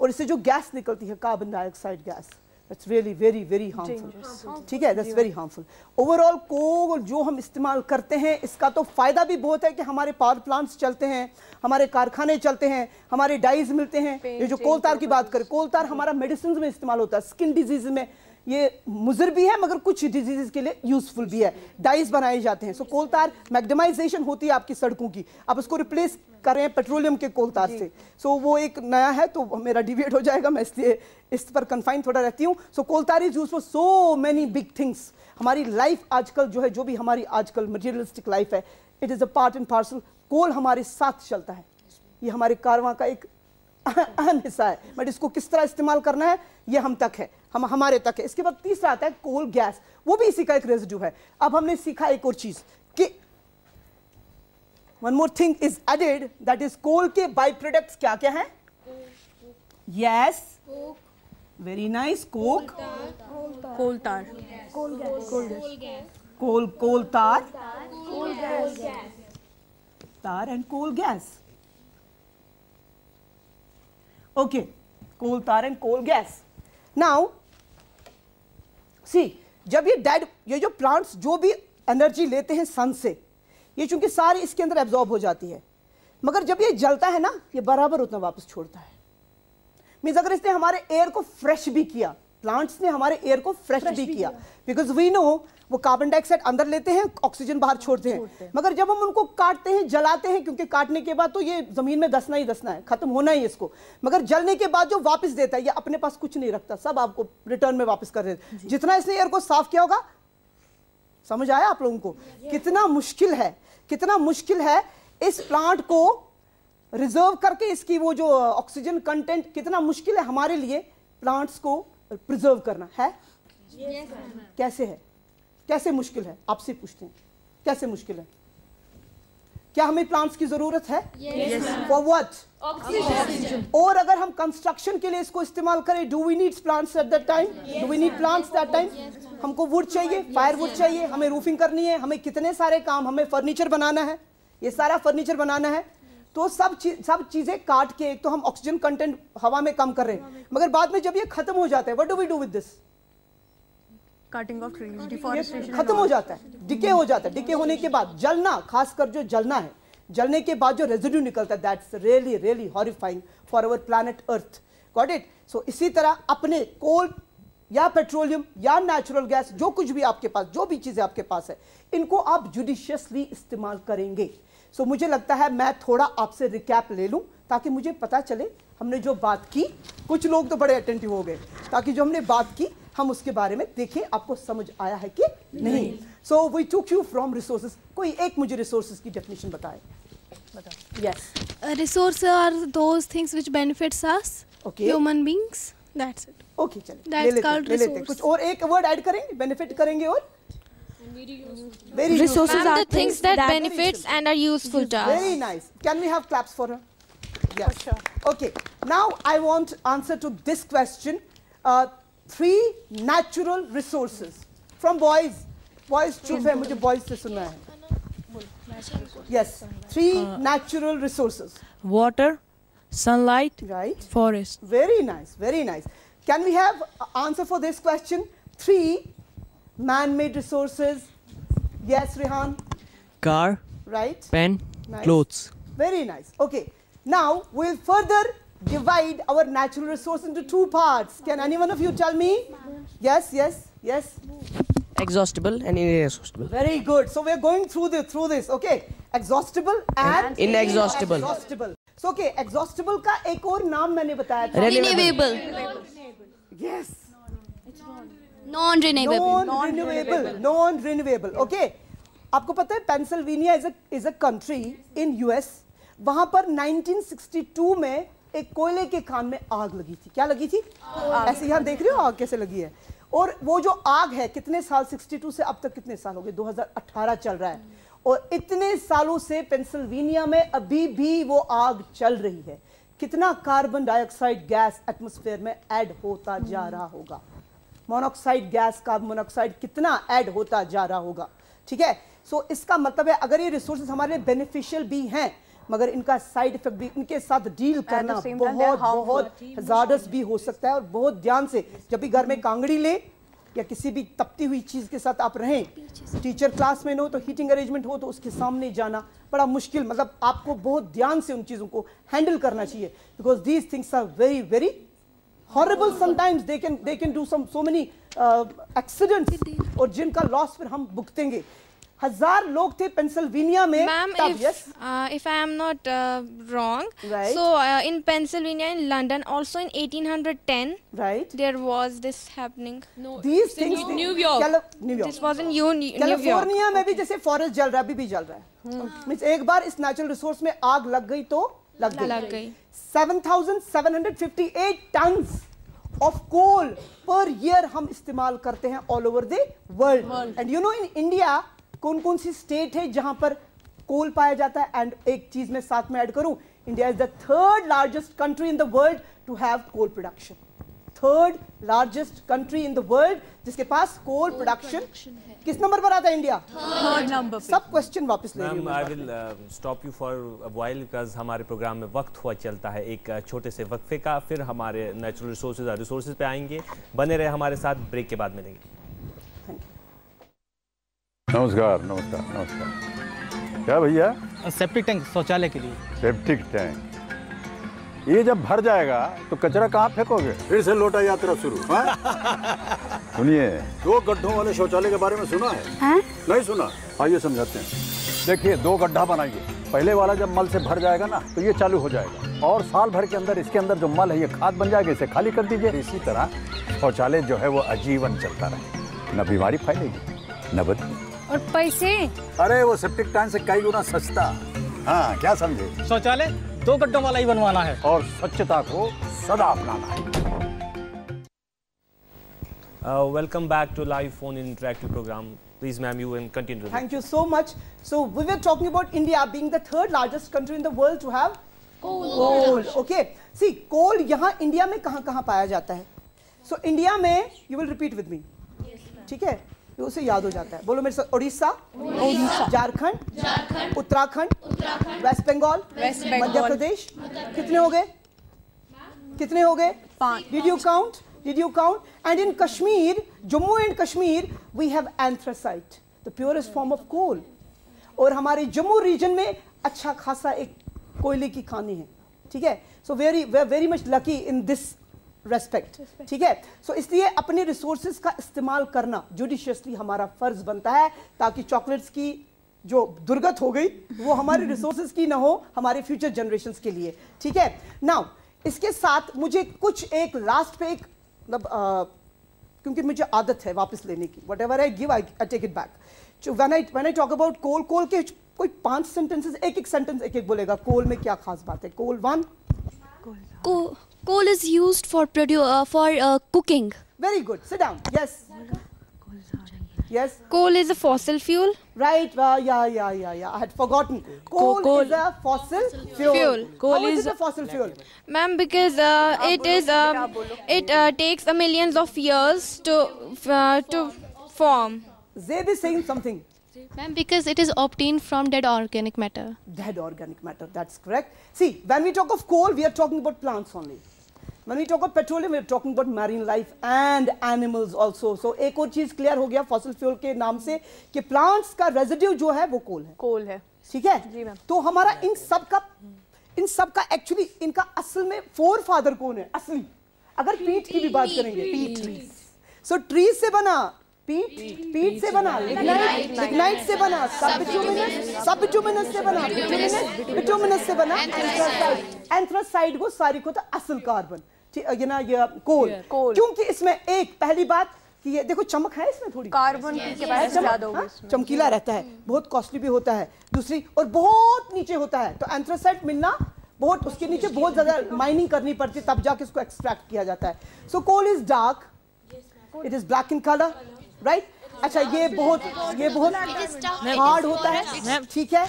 Speaker 6: और इससे जो गैस निकलती है carbon dioxide gas that's really very very harmful ठीक है that's very harmful overall coal जो हम इस्तेमाल करते हैं इसका तो फ़ायदा भी बहुत है कि हमारे पावर प्लांट्स चलते हैं हमारे कारखाने चलते हैं हमारे डाइज मिलते हैं। ये जो कोलतार की बात करें कोलतार हमारा मेडिसिन में इस्तेमाल होता है स्किन डिज़ीज़ में। ये मुजर भी है मगर कुछ डिजीजेस के लिए यूजफुल भी है। डाइज बनाए जाते हैं। सो कोलतार मैग्डमाइजेशन होती है आपकी सड़कों की। आप उसको रिप्लेस करें पेट्रोलियम के कोलतार से। सो वो एक नया है तो मेरा डिबेट हो जाएगा मैं इसलिए इस पर कन्फाइन थोड़ा रहती हूँ। So coal tar is use for so many big things हमारी लाइफ आजकल जो है जो भी हमारी आजकल मटेरियलिस्टिक लाइफ है it is a part and parcel coal हमारे साथ चलता है। ये हमारे कारवां का एक अहम हिस्सा है। बट इसको किस तरह इस्तेमाल करना है? ये हम तक है। हम हमारे तक है। इसके बाद तीसरा आता है कोल गैस वो भी इसी का एक रेजिड्यू है। अब हमने सीखा एक और चीज़ कि one more thing is added that is coal के बाई प्रोडक्ट्स क्या क्या है yes very nice coke
Speaker 8: coal tar
Speaker 6: coal coal tar tar and coal gas okay. Coal tar and coal gas. Now, see, जब ये dead ये जो plants जो भी एनर्जी लेते हैं सन से, ये चूँकि सारी इसके अंदर एब्जॉर्ब हो जाती है, मगर जब ये जलता है ना, ये बराबर उतना वापस छोड़ता है। मीन्स अगर इसने हमारे एयर को फ्रेश भी किया प्लांट्स ने हमारे एयर को फ्रेश भी किया। बिकॉज़ वी नो वो कार्बन डाइऑक्साइड अंदर लेते हैं ऑक्सीजन बाहर छोड़ते हैं। मगर जब हम उनको काटते हैं जलाते हैं क्योंकि काटने के बाद तो ये ज़मीन में दसना ही दसना है खत्म होना ही इसको। मगर जलने के बाद जो वापस देता है ये अपने पास कुछ नहीं रखता सब आपको रिटर्न में वापस कर देता है। जितना इसने एयर को साफ़ किया होगा समझ आया आप लोगों को? कितना मुश्किल है कितना मुश्किल है इस प्लांट को रिज़र्व करके इसकी वो जो ऑक्सीजन कंटेंट कितना मुश्किल है हमारे लिए प्लांट्स को प्रिजर्व करना। है? Yes, कैसे है? कैसे मुश्किल है? आपसे पूछते हैं। कैसे मुश्किल है? क्या हमें प्लांट्स की ज़रूरत है? फॉर व्हाट और अगर हम कंस्ट्रक्शन के लिए इसको इस्तेमाल करें do we need plants at that time do we need plants that time हमको वुड चाहिए फायर वुड चाहिए हमें रूफिंग करनी है हमें कितने सारे काम हमें फर्नीचर बनाना है? ये सारा फर्नीचर बनाना है। तो सब चीज़ सब चीज़ें काट के एक तो हम ऑक्सीजन कंटेंट हवा में कम कर रहे हैं। मगर बाद में जब ये खत्म हो जाता है what do we do with
Speaker 8: this cutting of
Speaker 6: trees
Speaker 8: deforestation
Speaker 6: खत्म हो जाता है डिके हो जाता है। डिके होने के बाद जलना खासकर जो जलना है जलने के बाद जो रेजिड्यू निकलता है that's really really horrifying for our planet earth got it so इसी तरह अपने कोल या पेट्रोलियम या नेचुरल गैस जो कुछ भी आपके पास जो भी चीज़ें आपके पास है इनको आप जुडिशियसली इस्तेमाल करेंगे। सो so, मुझे लगता है मैं थोड़ा आपसे रिकैप ले लूँ ताकि मुझे पता चले हमने जो बात की कुछ लोग तो बड़े अटेंटिव हो गए ताकि जो हमने बात की हम उसके बारे में देखें आपको समझ आया है कि नहीं। So we took you from resources कोई एक मुझे रिसोर्सेज की डेफिनेशन बताए। Yes
Speaker 9: A resource are those things which benefits us,
Speaker 6: Okay.
Speaker 9: human beings. That's it.
Speaker 6: चलिए
Speaker 9: That's
Speaker 6: ले लेते
Speaker 9: called
Speaker 6: ले लेते कुछ और एक वर्ड ऐड करेंगे बेनिफिट करेंगे और? Very
Speaker 8: Resources are
Speaker 7: the things that benefits and are useful to us.
Speaker 6: Very nice. Can we have claps for her? Yes. sure. Okay. Now I want answer to this question. Uh, three natural resources from boys. Boys चुप है मुझे boys से सुनना है. Yes. Three natural resources.
Speaker 8: water, sunlight,
Speaker 6: Right.
Speaker 8: forest.
Speaker 6: Very nice. Very nice. Can we have a answer for this question? Three Man-made resources. Yes, Rehan?
Speaker 10: Car.
Speaker 6: Right.
Speaker 10: Pen.
Speaker 6: Nice.
Speaker 10: Clothes.
Speaker 6: Very nice. Okay. Now, we'll further divide our natural resource into two parts. Can any one of you tell me? Yes, yes, yes.
Speaker 11: Exhaustible and inexhaustible.
Speaker 6: Very good. So, we're going through this, through this, okay? Exhaustible and,
Speaker 11: inexhaustible.
Speaker 6: inexhaustible. So, okay, exhaustible ka ek aur naam maine bataya tha.
Speaker 11: Renewable.
Speaker 6: Yes.
Speaker 9: Non-renewable.
Speaker 6: Non-renewable. Non-renewable. Okay. आपको पता है Pennsylvania is is a country in US वहाँ पर 1962 में एक कोयले के खान में आग लगी थी। क्या लगी थी? ऐसे यहाँ देख रहे हो आग कैसे लगी है? और वो जो आग है कितने साल 62 से अब तक कितने साल हो गए? 2018 चल रहा है। और इतने सालों से पेंसिल्वेनिया में अभी भी वो आग चल रही है। कितना कार्बन डाइऑक्साइड गैस एटमॉस्फेयर में ऐड होता जा रहा होगा। मोनोक्साइड गैस कार्बन मोनोक्साइड कितना ऐड होता जा रहा होगा ठीक है? सो so, इसका मतलब है अगर ये रिसोर्सेज हमारे लिए बेनिफिशियल भी हैं मगर इनका साइड इफ़ेक्ट भी इनके साथ डील करना बहुत बहुत हजारस भी हो सकता है और बहुत ध्यान से जब भी घर में कांगड़ी ले या किसी भी तपती हुई चीज़ के साथ आप रहें टीचर क्लास में हो तो हीटिंग अरेंजमेंट हो तो उसके सामने जाना बड़ा मुश्किल मतलब आपको बहुत ध्यान से उन चीज़ों को हैंडल करना चाहिए because these things are very very horrible sometimes they can they can do some many accidents और जिनका लॉस फिर हम भुगतेंगे। हज़ार लोग थे पेंसिल्वेनिया में
Speaker 7: ma'am if I am not wrong so in Pennsylvania in London also in 1810
Speaker 6: right
Speaker 7: there was this happening no
Speaker 6: this things
Speaker 7: New York
Speaker 6: New York
Speaker 7: this was in you
Speaker 6: California में भी जैसे forest जल रहा है अभी भी जल रहा है। मींस एक बार इस नेचुरल रिसोर्स में आग लग गई तो लग गई। 7758 turns of coal per year हम इस्तेमाल करते हैं all over the world and you know in India कौन कौन सी स्टेट है जहाँ पर कोल पाया जाता है? एंड एक चीज़ मैं साथ में ऐड करूँ India is the third largest country in the world to have coal production third largest country in the world जिसके पास कोल प्रोडक्शन किस नंबर पर आता है इंडिया?
Speaker 8: थर्ड नंबर
Speaker 6: सब क्वेश्चन वापस ले रही ma'am
Speaker 1: I will stop you for a while because हमारे प्रोग्राम में वक्त हुआ चलता है एक uh, छोटे से वक्फे का फिर हमारे नेचुरल रिसोर्सेज और रिसोर्सेज पे आएँगे। बने रहे हमारे साथ ब्रेक के बाद मिलेंगे।
Speaker 4: नमस्कार नमस्कार नमस्कार। क्या भैया?
Speaker 3: सेप्टिक टैंक शौचालय के लिए।
Speaker 4: सेप्टिक टैंक ये जब भर जाएगा तो कचरा कहाँ फेंकोगे? फिर से लोटा यात्रा शुरू। हाँ? सुनिए। दो गड्ढों वाले शौचालय के बारे में सुना है? नहीं सुना। आइए समझाते हैं। देखिए दो गड्ढा बनाइए। पहले वाला जब मल से भर जाएगा ना तो ये चालू हो जाएगा। और साल भर के अंदर इसके अंदर जो मल है ये खाद बन जाएगा इसे खाली कर दीजिए। इसी तरह शौचालय जो है वो आजीवन चलता रहे। न बीमारी फैलेगी न बदबू
Speaker 9: और पैसे?
Speaker 4: अरे वो सेप्टिक टैंक से कई गुना सस्ता। हाँ क्या समझे?
Speaker 3: शौचालय? दो गड्ढों वाला ही बनवाना है
Speaker 4: और स्वच्छता को सदा अपनाना है
Speaker 1: Uh, welcome back to live phone in interactive program. Please, ma'am, you can continue.
Speaker 6: Thank you so much. So we were talking about India being the third largest country in the world to have coal. coal. Okay. See, coal यहाँ India में कहाँ कहाँ पाया जाता है? So India में you will repeat with me. ठीक है? ये उसे याद हो जाता है बोलो मेरे साथ उड़ीसा। झारखंड उत्तराखंड वेस्ट बंगाल मध्य प्रदेश कितने हो गए कितने हो गए
Speaker 8: पाँच।
Speaker 6: You count? Did you count? And in Kashmir, Jammu and Kashmir, we have anthracite, the purest form of coal. और हमारे जम्मू रीजन में अच्छा खासा एक कोयले की खानी है ठीक है so very way very much lucky in this respect ठीक है? सो so, इसलिए अपने रिसोर्सेज का इस्तेमाल करना जुडिशियसली हमारा फ़र्ज़ बनता है ताकि चॉकलेट्स की जो दुर्गत हो गई वो हमारे रिसोर्सेज की ना हो हमारे फ्यूचर जनरेशंस के लिए। ठीक है? नाउ इसके साथ मुझे कुछ एक लास्ट पे एक मतलब क्योंकि मुझे आदत है वापस लेने की। Whatever I give I take it back when I when I talk about coal coal के कोई पाँच सेंटेंसेस एक एक सेंटेंस एक एक बोलेगा कोल में क्या खास बात है? Coal one
Speaker 9: Co- Coal is used for produ uh, for uh, cooking.
Speaker 6: Very good. Sit down. Yes. Yes.
Speaker 7: Coal is a fossil fuel.
Speaker 6: Right. Uh, yeah, yeah, yeah, yeah. I had forgotten. Coal,
Speaker 8: coal.
Speaker 6: is a fossil, fuel.
Speaker 7: fuel.
Speaker 8: Coal
Speaker 6: How is,
Speaker 8: is
Speaker 6: a fossil fuel.
Speaker 7: Ma'am, because uh, it is um, it uh, takes a millions of years to uh, to form.
Speaker 6: Zeb is saying something.
Speaker 9: Ma'am, because it is obtained from dead organic matter.
Speaker 6: Dead organic matter. That's correct. See, when we talk of coal, we are talking about plants only. When we talk of petroleum, we are talking about marine life and animals also. So, एक और चीज़ clear हो गया fossil fuel के नाम से कि plants का residue जो है वो कोल है।
Speaker 8: कोल है।
Speaker 6: ठीक है?
Speaker 8: जी मैम।
Speaker 6: तो हमारा इन सब का इन सब का एक्चुअली इनका असल में फोर फादर कौन है? असली। अगर पीट की भी बात करेंगे। पीट सो ट्री से बना। पीट पीट से बना। लिग्नाइट से बना। सब सब बिटुमिनस से बना। बिटुमिनस बिटुमिनस से बना। एंथ्रासाइड एंथ्रासाइड को सारी को तो असल कार्बन ये ना ये कोल। क्योंकि इसमें एक पहली बात कि ये देखो चमक है इसमें थोड़ी।
Speaker 8: कार्बन की कैपेसिटी ज़्यादा होगी
Speaker 6: हाँ, चमकीला रहता है बहुत कॉस्टली भी होता है। दूसरी और बहुत नीचे होता है। तो एंथ्रासाइट मिलना बहुत उसके नीचे बहुत ज़्यादा माइनिंग करनी पड़ती है तब जाके उसको एक्सट्रैक्ट किया जाता है। So coal is dark it is black in colour right अच्छा ये बहुत ये बहुत हार्ड होता है। ठीक है?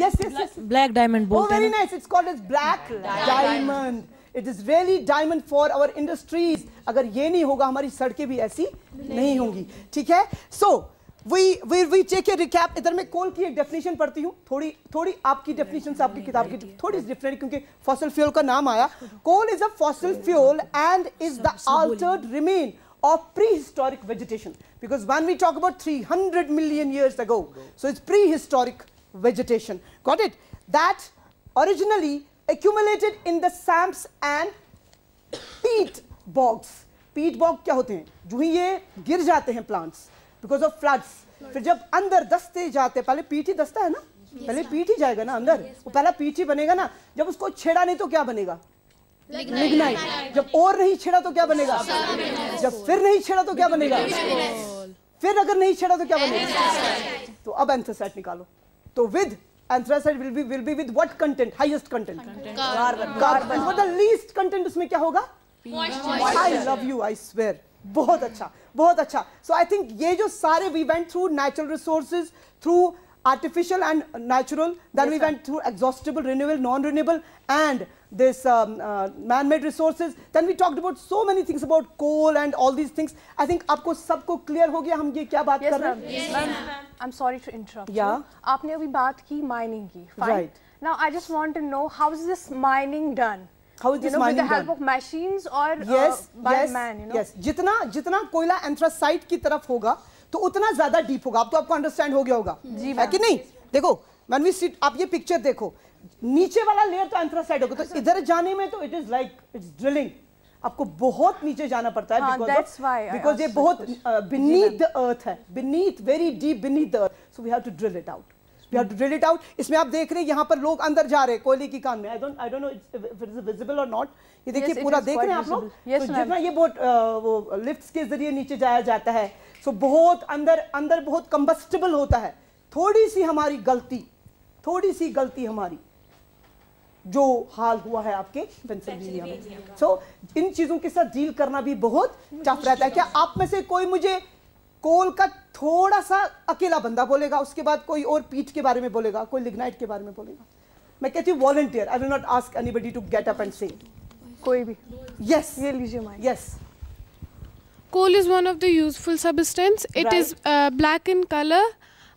Speaker 6: Yes yes yes
Speaker 11: black diamond
Speaker 6: Oh,
Speaker 11: बोलते
Speaker 6: very
Speaker 11: हैं
Speaker 6: nice. It's called it is really diamond for our industries अगर ये नहीं होगा हमारी सड़कें भी ऐसी नहीं, नहीं होंगी। ठीक है? So we we check recap इधर मैं कोल की एक डेफिनेशन पढ़ती हूँ। थोड़ी थोड़ी आपकी डेफिनेशन से आपकी किताब की थोड़ी डिफरेंट क्योंकि फॉसल फ्यूल का नाम आया। Coal is a fossil fuel and is the altered remain of prehistoric vegetation because when we talk about three hundred million years ago so it's prehistoric vegetation got it that originally accumulated in the swamps and peat bogs. Peat bog क्या होते हैं? जो ही ये गिर जाते हैं plants because of floods. फिर जब अंदर दसते जाते पहले पीठ ही दसता है ना? पहले पीठ ही जाएगा ना अंदर? वो पहला पीठ ही बनेगा ना? जब उसको छेड़ा नहीं तो क्या बनेगा? लिग्नाइट जब और नहीं छेड़ा तो क्या बनेगा? जब फिर नहीं छेड़ा तो क्या बनेगा? फिर अगर नहीं छेड़ा तो क्या बनेगा? तो अब एंथ्रासाइट निकालो। तो with anthracite will be will be with what content highest content carbon carbon what the least content उसमें क्या होगा? I love you I swear बहुत अच्छा बहुत अच्छा. सो आई थिंक ये जो सारे we went through natural resources through artificial and natural then we went through exhaustible renewable non-renewable and this um, uh, man-made resources then we talked about so many things about coal and all these things i think आपको सबको clear हो गया हम ये क्या बात कर रहे हैं
Speaker 2: ma'am I am sorry to interrupt
Speaker 6: Yeah.
Speaker 2: आपने अभी बात की माइनिंग की
Speaker 6: Right.
Speaker 2: Now I just want to know how is this mining done
Speaker 6: How is this
Speaker 2: you know,
Speaker 6: mining
Speaker 2: with the help
Speaker 6: done?
Speaker 2: of machines or
Speaker 6: yes,
Speaker 2: uh, by
Speaker 6: yes,
Speaker 2: man, you know?
Speaker 6: yes. जितना जितना कोयला anthracite की तरफ़ होगा तो उतना ज़्यादा deep होगा अब तो आपको अंडरस्टैंड हो गया होगा
Speaker 2: जी,
Speaker 6: है। कि नहीं देखो when we sit आप ये पिक्चर देखो नीचे वाला लेयर तो एंथ्रासाइट होगा तो इधर जाने में तो it is like it's drilling आपको बहुत नीचे जाना पड़ता है
Speaker 2: हाँ,
Speaker 6: बिकॉज़ ये बहुत बीनीथ द अर्थ है. Beneath very deep beneath the earth so we have to drill it out we have to drill it out इसमें आप देख रहे हैं यहाँ पर लोग अंदर जा रहे हैं कोयले की कान में. I don't I don't know if it is visible और नॉट ये देखिए
Speaker 2: Yes,
Speaker 6: पूरा देख रहे हैं आप लोग.
Speaker 2: Yes,
Speaker 6: तो जितना ये बहुत अ, वो लिफ्ट्स के ज़रिए नीचे जाया जाता है सो बहुत अंदर अंदर बहुत कंबस्टेबल होता है. थोड़ी सी हमारी गलती थोड़ी सी गलती हमारी. जो हाल हुआ है आपके पेंसिल्वेनिया में। सो so, इन चीज़ों के साथ डील करना भी बहुत टफ रहता है। क्या आप में से कोई मुझे कोल का थोड़ा सा अकेला बंदा बोलेगा? उसके बाद कोई और पीठ के बारे में बोलेगा? कोई लिग्नाइट के बारे में बोलेगा? मैं कहती हूँ volunteer I will not ask anybody to get up and say
Speaker 2: कोई भी।
Speaker 6: यस
Speaker 2: ये लीजिए mic.
Speaker 6: Yes
Speaker 12: Coal is one of the useful substance. It is uh, black in color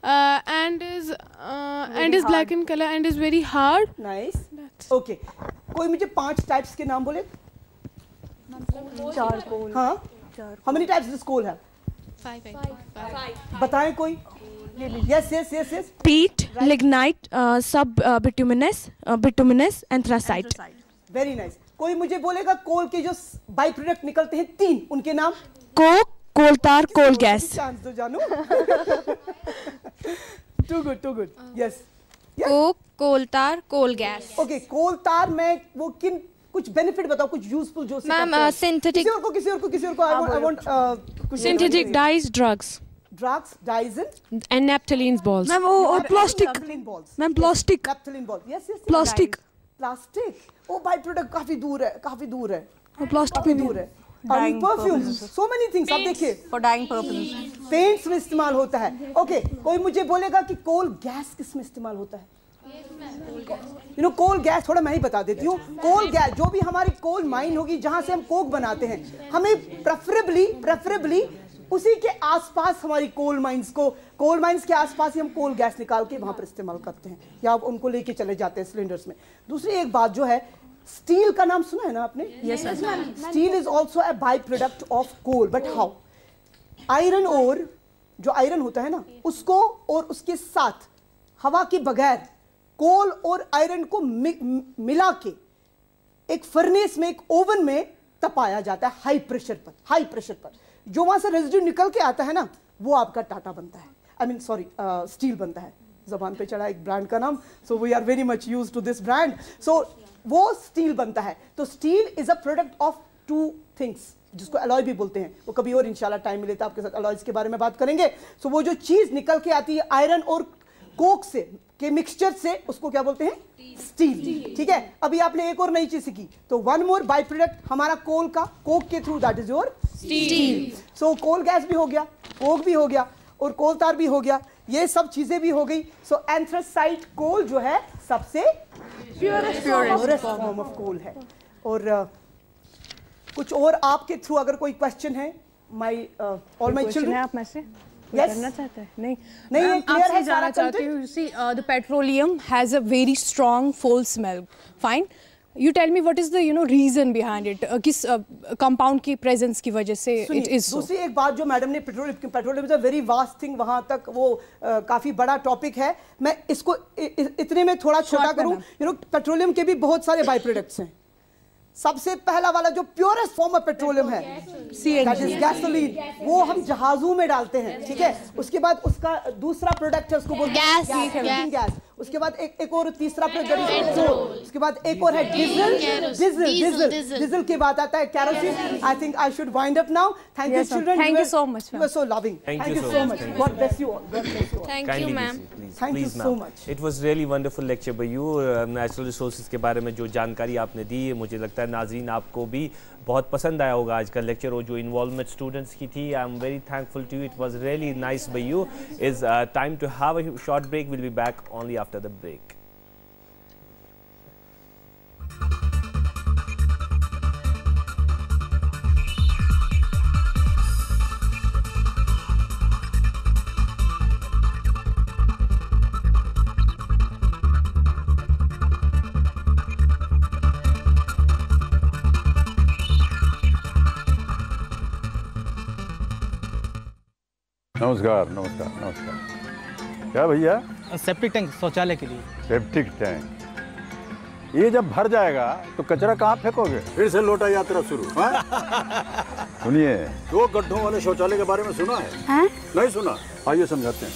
Speaker 12: uh, and is uh, and is black in color and is very hard.
Speaker 6: Nice okay कोई मुझे पाँच types के नाम बोले?
Speaker 2: Charcoal
Speaker 6: हाँ? How many types this coal है बताएँ कोई। Yes
Speaker 13: yes yes yes sub uh, bituminous, uh, bituminous, anthracite.
Speaker 6: Very nice कोई मुझे बोलेगा कोल के जो बाई प्रोडक्ट निकलते हैं तीन उनके नाम?
Speaker 13: Coal tar, coal gas.
Speaker 6: चांस दो जानू। Too good too good yes
Speaker 7: coke coal tar coal gas.
Speaker 6: Okay कोल तार में वो किन कुछ बेनिफिट बताओ कुछ यूजफुल जो
Speaker 7: मैम सिंथेटिक uh,
Speaker 6: किसी और को किसी और को किसी और को आई वांट uh, कुछ
Speaker 13: सिंथेटिक डाइज ड्रग्स
Speaker 6: ड्रग्स डाइजन
Speaker 13: एंड नेप्थलीन बॉल्स
Speaker 8: मैम वो और
Speaker 6: plastic
Speaker 8: ma'am plastic
Speaker 6: naphthalene ball yes yes
Speaker 8: plastic
Speaker 6: plastic वो बाय प्रोडक्ट काफ़ी दूर है काफ़ी दूर है।
Speaker 8: प्लास्टिक भी
Speaker 6: दूर है।
Speaker 8: Dyeing perfumes
Speaker 6: so many things आप देखिए।
Speaker 8: फॉर डाइंग पर्पसेस
Speaker 6: पेंट्स में इस्तेमाल होता है। ओके okay, कोई मुझे बोलेगा कि कोल गैस किसमें इस्तेमाल होता है? यू नो कोल गैस थोड़ा मैं ही बता देती हूँ। कोल गैस जो भी हमारी कोल माइन होगी जहाँ से हम कोक बनाते हैं हमें प्रेफरेबली प्रेफरेबली उसी के आसपास हमारी कोल माइंस को कोल माइंस के आसपास ही हम कोल गैस निकाल के वहाँ पर इस्तेमाल करते हैं। या उनको लेके चले जाते हैं सिलेंडर्स में। दूसरी एक बात जो है स्टील का नाम सुना है ना आपने?
Speaker 8: Yes,
Speaker 6: steel is also a by product of coal but how iron और जो आयरन होता है ना उसको और उसके साथ हवा के बगैर कोल और आयरन को मि, मिला के एक फर्नेस में एक ओवन में तपाया जाता है हाई प्रेशर पर हाई प्रेशर पर। जो वहाँ से रेजिड्यू निकल के आता है ना वो आपका टाटा बनता है। आई मीन सॉरी स्टील बनता है। जबान पे चढ़ा एक ब्रांड का नाम so we are very much use to this brand so वो स्टील बनता है। तो steel is a product of two things जिसको अलॉय भी बोलते हैं। वो कभी और इंशाल्लाह टाइम मिले तो आपके साथ अलॉयज के बारे में बात करेंगे। सो वो जो चीज़ निकल के आती है आयरन और कोक से के मिक्सचर से उसको क्या बोलते हैं? स्टील ठीक ठीक है? अभी आपने एक और नई चीज़ सीखी। तो वन मोर बाई प्रोडक्ट हमारा कोल का कोक के through that is your
Speaker 14: steel
Speaker 6: so coal gas भी हो गया कोक भी हो गया और कोल तार भी हो गया। ये सब चीज़ें भी हो गई। सो एंथ्रासाइट कोल जो है सबसे प्योरेस्ट फॉर्म ऑफ़ कोल है। और uh, कुछ और आपके थ्रू अगर कोई क्वेश्चन है माय ऑल माय चिल्ड्रन
Speaker 2: आप में से?
Speaker 6: Yes.
Speaker 2: करना चाहता है? नहीं।
Speaker 6: नहीं, ये
Speaker 2: आपसे
Speaker 6: है
Speaker 2: जानना
Speaker 6: सारा
Speaker 2: चाहती? हूँ। See the petroleum has a very strong full smell fine you tell me what is the you know reason behind it किस कंपाउंड की प्रेजेंस की वजह से इट इज़
Speaker 6: दूसरी एक बात जो मैडम ने petrol petroleum is a very vast thing वहाँ तक वो अ, काफ़ी बड़ा टॉपिक है। मैं इसको इ, इ, इतने में थोड़ा छोटा करूँ यू नो पेट्रोलियम के भी बहुत सारे बाई प्रोडक्ट्स हैं। सबसे पहला वाला जो प्योरेस्ट फॉर्म ऑफ़ पेट्रोलियम है गैसोलीन वो हम जहाजों में डालते हैं ठीक है? उसके बाद उसका दूसरा प्रोडक्ट है उसको बोलते हैं. गैस उसके बाद एक एक और तीसरा फिर उसके बाद एक और है डीजल डीजल डीजल डीजल की बात आता है kerosene I think I should wind up now
Speaker 2: thank you
Speaker 6: children
Speaker 2: thank you so much
Speaker 6: you are so loving
Speaker 1: thank you so much
Speaker 6: God bless you all
Speaker 7: thank you ma'am
Speaker 6: thank you so much
Speaker 1: it was really wonderful lecture by you natural resources के बारे में जो जानकारी आपने दी है मुझे लगता है नाज़रीन आपको भी बहुत पसंद आया होगा आज का लेक्चर और जो इन्वॉल्वमेंट स्टूडेंट्स की थी I am very thankful to you it was really nice by you is time to have a short break will be back only the break
Speaker 4: नमस्कार नमस्कार नमस्कार क्या भैया?
Speaker 3: सेप्टिक टैंक शौचालय के लिए।
Speaker 4: Septic tank. ये जब भर जाएगा तो कचरा कहाँ फेंकोगे? फिर से लोटा यात्रा शुरू। हाँ? सुनिए। दो गड्ढों वाले शौचालय के बारे में सुना है? नहीं सुना। आइए समझाते हैं।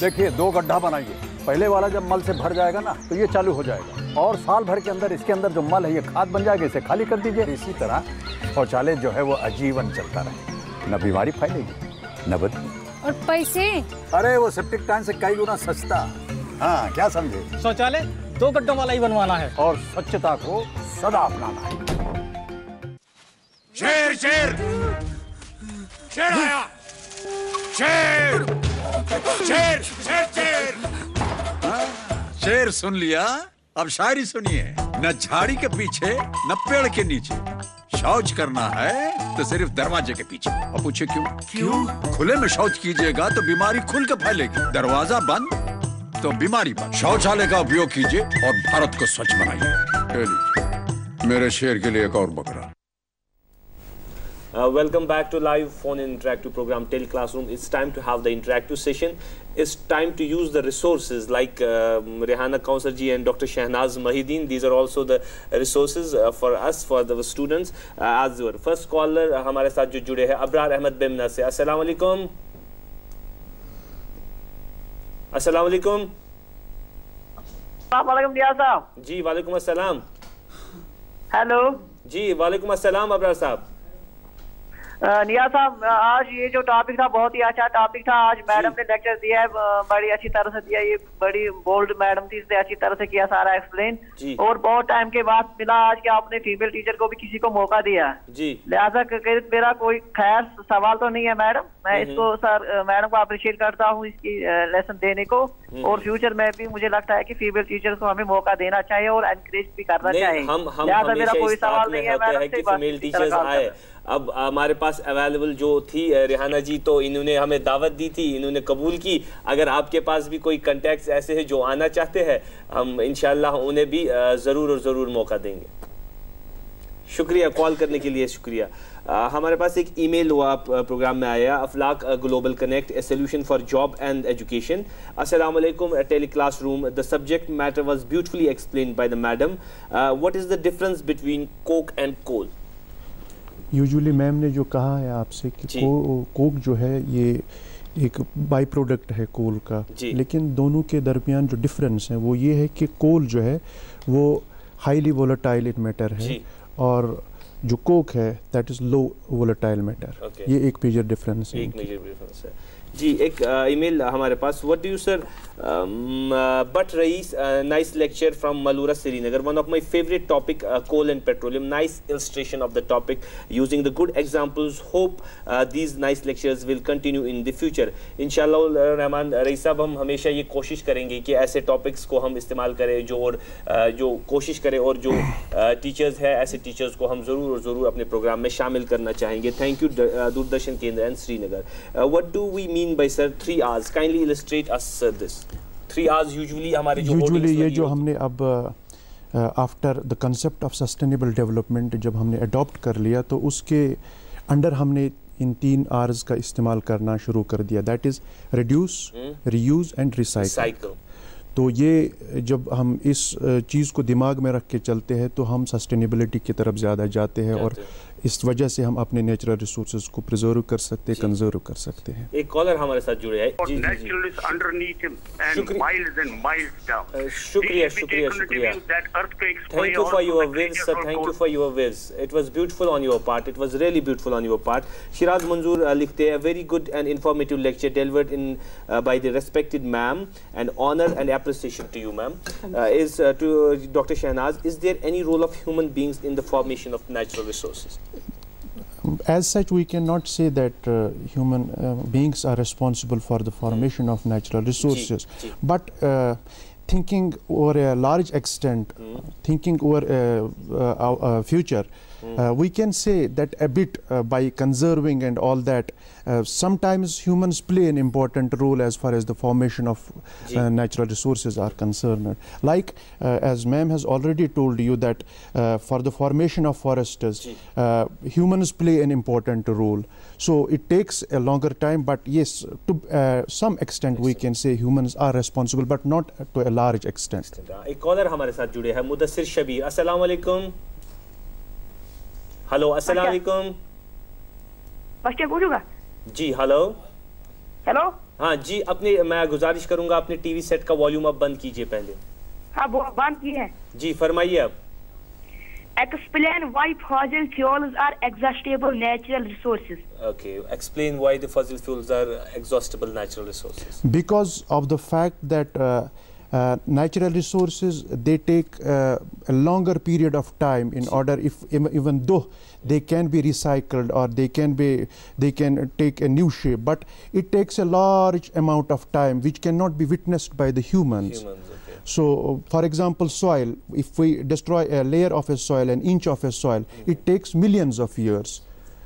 Speaker 4: देखिए दो गड्ढा बनाइए। पहले वाला जब मल से भर जाएगा ना तो ये चालू हो जाएगा। और साल भर के अंदर इसके अंदर जो मल है ये खाद बन जाएगा इसे खाली कर दीजिए। इसी तरह शौचालय जो है वो आजीवन चलता रहे। न बीमारी फैलेगी न बदबू
Speaker 14: और पैसे?
Speaker 4: अरे वो सेप्टिक टैंक से कई गुना सस्ता। हाँ क्या समझे?
Speaker 3: शौचालय दो गड्ढों वाला ही बनवाना है।
Speaker 4: और स्वच्छता को सदा अपनाना है।
Speaker 15: शेर शेर! शेर आया! शेर! शेर शेर शेर!
Speaker 4: हाँ? शेर सुन लिया? अब शायरी सुनिए। न झाड़ी के पीछे न पेड़ के नीचे। शौच करना है तो सिर्फ़ दरवाजे के पीछे। अब पूछे क्यों? क्यों? खुले में शौच कीजिएगा तो बीमारी खुल के फैलेगी। दरवाज़ा बंद तो बीमारी बंद। शौचालय का उपयोग कीजिए और भारत को स्वच्छ बनाइए। मेरे शेर के लिए एक और बकरा।
Speaker 1: Uh, welcome back to live phone in interactive program Tel Classroom. It's time to have the interactive session. It's time to use the resources like uh, Rehana Kausar ji and Dr. Shahnaz Mahideen. These are also the resources uh, for us, for the students. Uh, as your first caller uh, हमारे साथ जो जुड़े हैं अबरार अहमद बेमना से अस्सलाम वालेकुम अस्सलाम वालेकुम जी वालेकुम अस्सलाम
Speaker 16: हेलो
Speaker 1: जी वालेकुम अस्सलाम अबरार साहब
Speaker 16: नियाज साहब आज ये जो टॉपिक था बहुत ही अच्छा टॉपिक था। आज मैडम ने लेक्चर दिया है बड़ी अच्छी तरह से दिया। ये बड़ी बोल्ड मैडम थी इसने अच्छी तरह से किया सारा एक्सप्लेन और बहुत टाइम के बाद मिला आज कि आपने फीमेल टीचर को भी किसी को मौका दिया। लिहाजा मेरा कोई खैर सवाल तो नहीं है मैडम मैं
Speaker 1: हम्म।
Speaker 16: इसको सर मैडम को अप्रिशिएट करता हूँ इसकी लेसन देने को।
Speaker 1: हम्म।
Speaker 16: और फ्यूचर में भी मुझे लगता है कि फीमेल टीचर्स को हमें मौका देना चाहिए और एनकरेज भी करना चाहिए।
Speaker 1: हम हम हमेशा
Speaker 16: कोई सवाल नहीं है मैडम से
Speaker 1: फीमेल टीचर्स आए। अब हमारे पास अवेलेबल जो थी रेहाना जी तो इन्होंने हमें दावत दी थी इन्होंने कबूल की। अगर आपके पास भी कोई कंटेक्ट ऐसे हैं जो आना चाहते हैं हम इंशाल्लाह उन्हें भी ज़रूर और ज़रूर मौका देंगे। शुक्रिया कॉल करने के लिए शुक्रिया। हमारे पास एक ईमेल हुआ प्रोग्राम में आया Aflaq global connect a solution for job and education. अस्सलाम वालेकुम tele classroom the subject matter was beautifully explain by the madam. What is the difference between coke and coal
Speaker 17: usually ma'am ने जो कहा है आपसे कि को, कोक जो है ये एक बाई प्रोडक्ट है कोल का। लेकिन दोनों के दरमियान जो डिफरेंस है वो ये है कि कोल जो है वो हाईली वोलेटाइल इन मैटर है। और जो कोक है that is low volatile
Speaker 1: matter
Speaker 17: ये एक मेजर डिफरेंस है
Speaker 1: एक मेजर डिफरेंस है। जी एक ईमेल हमारे पास। What do you sir but Raees nice lecture from Malura Srinagar one of my favourite topic coal and petroleum nice of the topic. Using the good examples hope uh, these nice lectures will continue in the future. Inshallah Rahman साहब हम हमेशा ये कोशिश करेंगे कि ऐसे topics को हम इस्तेमाल करें जो और जो कोशिश करें और जो टीचर्स है ऐसे टीचर्स को हम ज़रूर और ज़रूर अपने प्रोग्राम में शामिल करना चाहेंगे। Thank you Doordarshan Kendra and Srinagar. What do we mean by sir three R's kindly illustrate us sir this three R's usually हमारे जो
Speaker 17: यूजुअली ये जो हमने अब after the concept of sustainable development जब हमने अडॉप्ट कर लिया तो उसके अंडर हमने इन तीन आर्स का इस्तेमाल करना शुरू कर दिया। That
Speaker 1: is
Speaker 17: reduce. Reuse and
Speaker 1: recycle
Speaker 17: तो ये जब हम इस चीज़ को दिमाग में रख के चलते हैं तो हम सस्टेनेबिलिटी की तरफ़ ज़्यादा जाते हैं और इस वजह से हम अपने नेचुरल रिसोर्स को प्रिजर्व कर सकते हैं कंजर्व कर सकते हैं।
Speaker 1: एक कॉलर हमारे साथ जुड़े हैं। जी, जी, जी। शुक्रिया। शुक्रिया शुक्रिया thank you for your views it was beautiful on your part it was really beautiful on your part Shiraz Manzoor लिखते हैं very good and informative lecture delivered in by the respected ma'am and honour and appreciation to you ma'am is to doctor Shahnaz is there any role of human beings in the formation of natural resources
Speaker 17: As such, we cannot say that uh, human uh, beings are responsible for the formation of natural resources. But uh, thinking over a large extent, thinking over uh, uh, our uh, future, uh, we can say that a bit uh, by conserving and all that, uh, sometimes humans play an important role as far as the formation of
Speaker 1: Ji.
Speaker 17: uh, natural resources are concerned. Like, uh, as ma'am has already told you, that uh, for the formation of forests, uh, humans play an important role. So it takes a longer time, but yes, to uh, some extent, we can say humans are responsible, but not to a large extent.
Speaker 1: एक caller हमारे साथ जुड़े हैं मुदस्सिर शबीर अस्सलाम वालेकुम hello अस्सलाम वालेकुम
Speaker 14: बस क्या पूछूँगा
Speaker 1: जी हेलो
Speaker 14: हेलो
Speaker 1: हाँ जी अपने मैं गुजारिश करूँगा अपने टीवी सेट का वॉल्यूम अब बंद कीजिए पहले
Speaker 14: हाँ वो बंद की है
Speaker 1: जी फरमाइए अब
Speaker 14: Explain why fossil fuels are exhaustible natural resources.
Speaker 1: Okay, explain why the fossil fuels are exhaustible natural resources.
Speaker 17: because of the fact that uh, uh, natural resources they take uh, a longer period of time in order if even though they can be recycled or they can be they can take a new shape. But it takes a large amount of time which cannot be witnessed by the humans, so for example soil. If we destroy a layer of a soil an inch of a soil it takes millions of years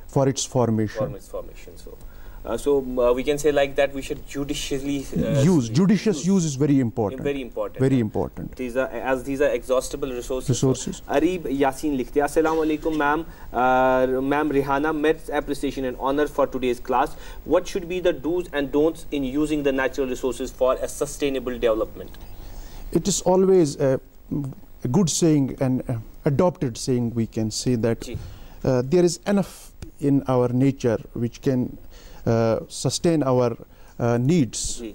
Speaker 17: for its formation.
Speaker 1: Form its formation. So, uh, so uh, we can say like that we should judiciously uh,
Speaker 17: use judicious use. use. is very important.
Speaker 1: Very important
Speaker 17: very important.
Speaker 1: These are as these are exhaustible resources.
Speaker 17: Resources.
Speaker 1: Arib Yasin likhte assalamu alaikum ma'am. Uh, ma'am Rihana. merits appreciation and honor for today's class. What should be the do's and don'ts in using the natural resources for a sustainable development?
Speaker 17: It is always a, a good saying and adopted saying we can say that uh, there is enough in our nature which can sustain our uh, needs
Speaker 1: ji.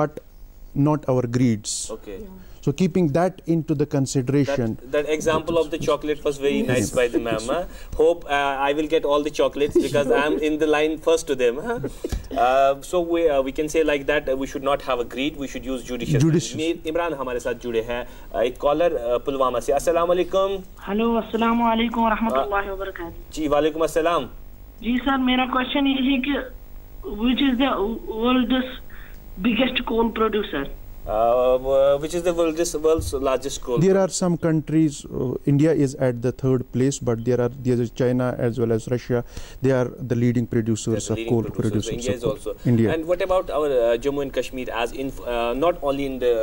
Speaker 17: but not our greeds
Speaker 1: Okay.
Speaker 17: so keeping that into the consideration
Speaker 1: That, that example of the chocolate was very nice by the ma'am. huh? Hope uh, I will get all the chocolates because I am in the line first to them. huh? Uh, so we, uh, we can say like that uh, we should not have a greed. We should use judicious.
Speaker 17: Judicious.
Speaker 1: Mir Imran हमारे साथ जुड़े हैं uh, एक collar Pulwama से अस्सलाम वालेकुम
Speaker 18: hello अस्सलाम वालेकुम रहमतुल्लाहि व बरकातहू
Speaker 1: जी वालेकुम अस्सलाम
Speaker 18: जी सर मेरा क्वेश्चन ये है कि which is the world's biggest coal producer
Speaker 1: uh, which is the world's, world's largest coal
Speaker 17: there are some countries uh, india is at the third place but there are there is china as well as russia they are the leading producers
Speaker 1: the
Speaker 17: of
Speaker 1: leading
Speaker 17: coal
Speaker 1: producers.
Speaker 17: producers
Speaker 1: India is also.
Speaker 17: india
Speaker 1: And what about our uh, Jammu and Kashmir as in uh, not only in the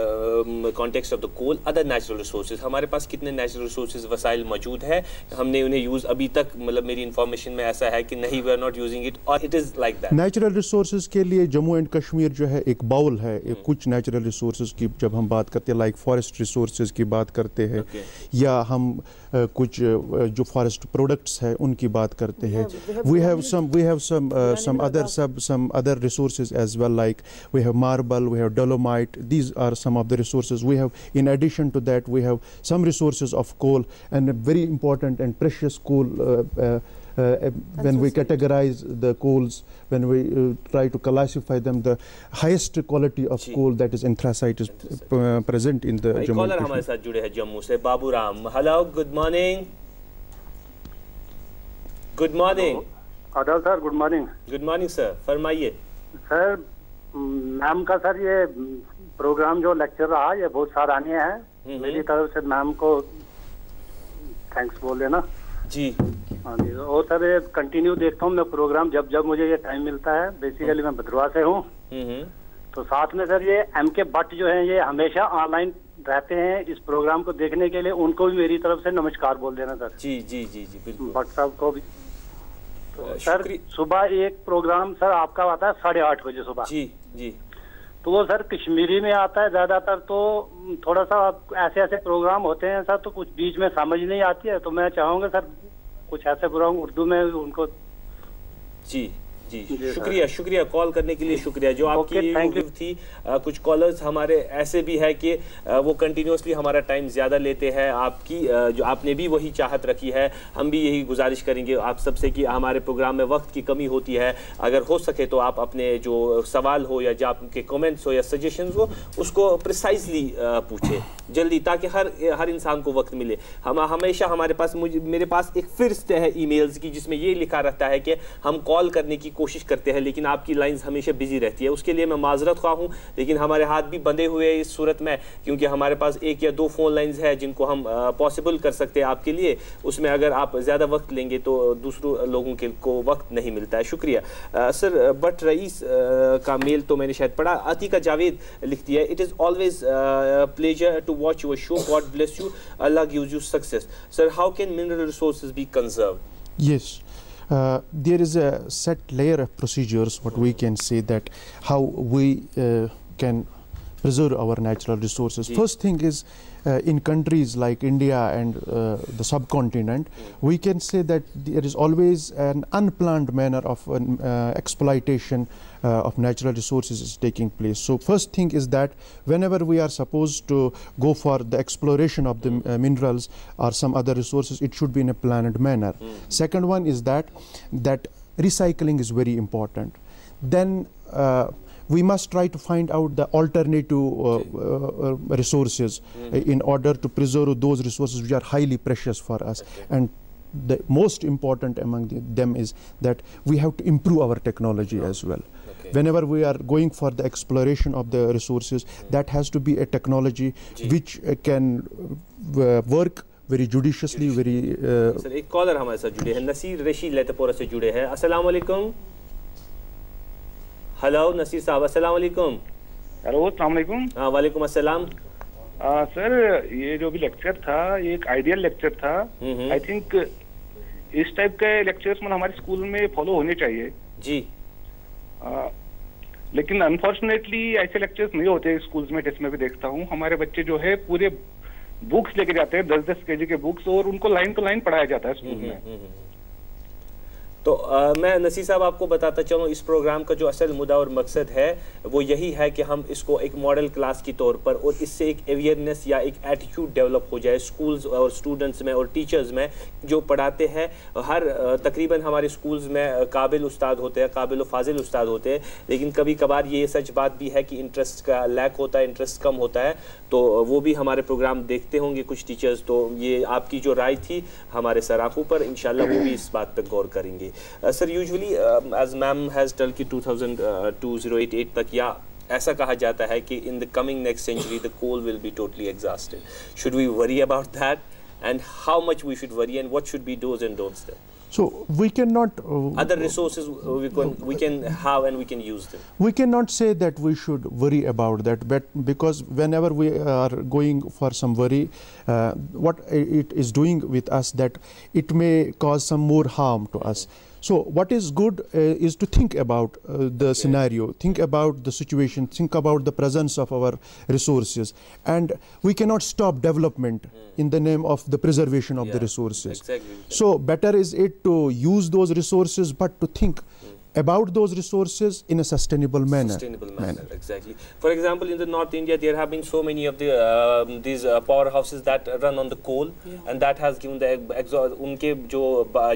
Speaker 1: um, context of the coal, other natural resources. हमारे पास कितने natural resources वसाइल मौजूद है हमने उन्हें use अभी तक मतलब मेरी इंफॉर्मेशन में ऐसा है कि नहीं we are not using it और it is like that
Speaker 17: natural resources के लिए जम्मू एंड कश्मीर जो है एक बाउल है एक कुछ नेचुरल रिसोर्स की जब हम बात करते हैं लाइक फॉरेस्ट रिसोर्स की बात करते हैं okay. या हम uh, कुछ जो फॉरेस्ट प्रोडक्ट्स हैं उनकी बात करते हैं। We have some we have some some other sub some other resource as well like we have marble we have dolomite these are some of the resource we have in addition to that we have some resource of coal and very important and precious coal uh, uh, uh, when we categorize the coals, when we uh, try to classify them, the highest quality of coal that is anthracite is uh, present in the Jammu
Speaker 1: caller हमारे. साथ जुड़े हैं जम्मू से Babu Ram hello good morning good morning
Speaker 19: आदाब sir good morning
Speaker 1: good morning sir फरमाइए
Speaker 19: sir ma'am का sir ये programme जो लेक्चर रहा ये बहुत सराहनीय है मेरी तरफ़ से मैम को थैंक्स बोल देना
Speaker 1: जी।
Speaker 19: हाँ जी और सर कंटिन्यू देखता हूँ मैं प्रोग्राम जब जब मुझे ये टाइम मिलता है बेसिकली मैं भद्रवा से हूँ। तो साथ में सर ये एम के भट्ट जो है ये हमेशा ऑनलाइन रहते हैं इस प्रोग्राम को देखने के लिए उनको भी मेरी तरफ़ से नमस्कार बोल देना सर।
Speaker 1: जी जी जी जी बिल्कुल।
Speaker 19: भट्ट साहब को भी। तो सर सुबह एक प्रोग्राम सर आपका आता है साढ़े आठ बजे सुबह।
Speaker 1: जी जी।
Speaker 19: तो वो सर कश्मीरी में आता है ज़्यादातर तो थोड़ा सा ऐसे ऐसे प्रोग्राम होते हैं सर तो कुछ बीच में समझ नहीं आती है तो मैं चाहूँगा सर कुछ ऐसे प्रोग्राम उर्दू में उनको
Speaker 1: जी। जी। शुक्रिया शुक्रिया कॉल करने के लिए शुक्रिया। जो आपकी
Speaker 19: Okay,
Speaker 1: थी अ, कुछ कॉलर्स हमारे ऐसे भी है कि अ, वो कंटिन्यूसली हमारा टाइम ज़्यादा लेते हैं। आपकी अ, जो आपने भी वही चाहत रखी है हम भी यही गुजारिश करेंगे आप सबसे कि हमारे प्रोग्राम में वक्त की कमी होती है। अगर हो सके तो आप अपने जो सवाल हो या जो आपके कमेंट्स हो या सजेशन हो उसको प्रिसाइजली पूछे। जल्दी ताकि हर हर इंसान को वक्त मिले। हम हमेशा हमारे पास मुझे मेरे पास एक फिरस्त है ईमेल्स की जिसमें ये लिखा रहता है कि हम कॉल करने की कोशिश करते हैं लेकिन आपकी लाइंस हमेशा बिज़ी रहती है। उसके लिए मैं माजरत खा हूँ लेकिन हमारे हाथ भी बंधे हुए हैं इस सूरत में क्योंकि हमारे पास एक या दो फ़ोन लाइंस है जिनको हम पॉसिबल कर सकते हैं आपके लिए। उसमें अगर आप ज़्यादा वक्त लेंगे तो दूसरों लोगों के को वक्त नहीं मिलता है। शुक्रिया। अ, सर बट रईस का मेल तो मैंने शायद पढ़ा। अतीका जावेद लिखती है it is always pleasure to watch your show God bless you Allah gives you success sir how can mineral resource be conserve
Speaker 17: Yes. Uh, there is a set layer of procedures, what we can say that how we uh, can preserve our natural resources. First thing is uh, in countries like India and uh, the subcontinent, we can say that there is always an unplanned manner of an, uh, exploitation uh, of natural resources is taking place. So first thing is that whenever we are supposed to go for the exploration of the uh, minerals or some other resources, it should be in a planned manner. Second one is that that recycling is very important. Then uh, we must try to find out the alternative uh, uh, uh, resources uh, in order to preserve those resources which are highly precious for us. And the most important among the, them is that we have to improve our technology as well. Whenever we are going for the exploration of the resources, that has to be a technology which uh, can uh, work very judiciously, very uh,
Speaker 1: sir एक caller हमारे साथ जुड़े हैं नसीर रशीद लेतपोरा से जुड़े हैं अस्सलाम वालेकुम हेलो नसीर साहब अस्सलाम
Speaker 20: हेलो अस्सलाम वालेकुम
Speaker 1: हाँ वालेकुम अस्सलाम
Speaker 20: आ, सर ये जो भी लेक्चर था ये एक आइडियल लेक्चर था. आई थिंक इस टाइप के लेक्चर्स मतलब हमारे स्कूल में फॉलो होने चाहिए.
Speaker 1: जी.
Speaker 20: आ, लेकिन अनफॉर्चुनेटली ऐसे लेक्चर्स नहीं होते स्कूल्स में जिसमें भी देखता हूँ. हमारे बच्चे जो है पूरे बुक्स लेके जाते हैं दस दस के के बुक्स और उनको लाइन टू लाइन पढ़ाया जाता है स्कूल में.
Speaker 1: तो अ, मैं नसीर साहब आपको बताता चलूँ इस प्रोग्राम का जो असल मुद्दा और मकसद है वो यही है कि हम इसको एक मॉडल क्लास के तौर पर और इससे एक अवेयरनेस या एक एटीट्यूड डेवलप हो जाए स्कूल्स और स्टूडेंट्स में और टीचर्स में जो पढ़ाते हैं। हर तकरीबन हमारे स्कूल्स में काबिल उस्ताद होते हैं काबिल फाजिल उस्ताद होते हैं लेकिन कभी कभार ये सच बात भी है कि इंटरेस्ट का लैक होता है इंटरेस्ट कम होता है। तो वो भी हमारे प्रोग्राम देखते होंगे कुछ टीचर्स तो ये आपकी जो राय थी हमारे सर आँखों पर इंशाल्लाह वो भी इस बात पर गौर करेंगे। Sir usually as ma'am has told की 2000 तक या ऐसा कहा जाता है कि in the coming next century the coal will be totally exhausted should we worry about that and how much we should worry and what should be dos and don'ts there
Speaker 17: so we cannot uh,
Speaker 1: other resources uh, we can we can have and we can use them.
Speaker 17: we cannot say that we should worry about that but because whenever we are going for some worry uh, what it is doing with us that it may cause some more harm to us so what is good uh, is to think about uh, the scenario. Think about the situation. Think about the presence of our resources. And we cannot stop development in the name of the preservation of the resources.
Speaker 1: exactly.
Speaker 17: So better is it to use those resources but to think about those resources in a sustainable manner.
Speaker 1: sustainable manner, manner. exactly for example in the north india there have been so many of the um, these uh, powerhouses that run on the coal yeah. and that has given the exhaust उनके जो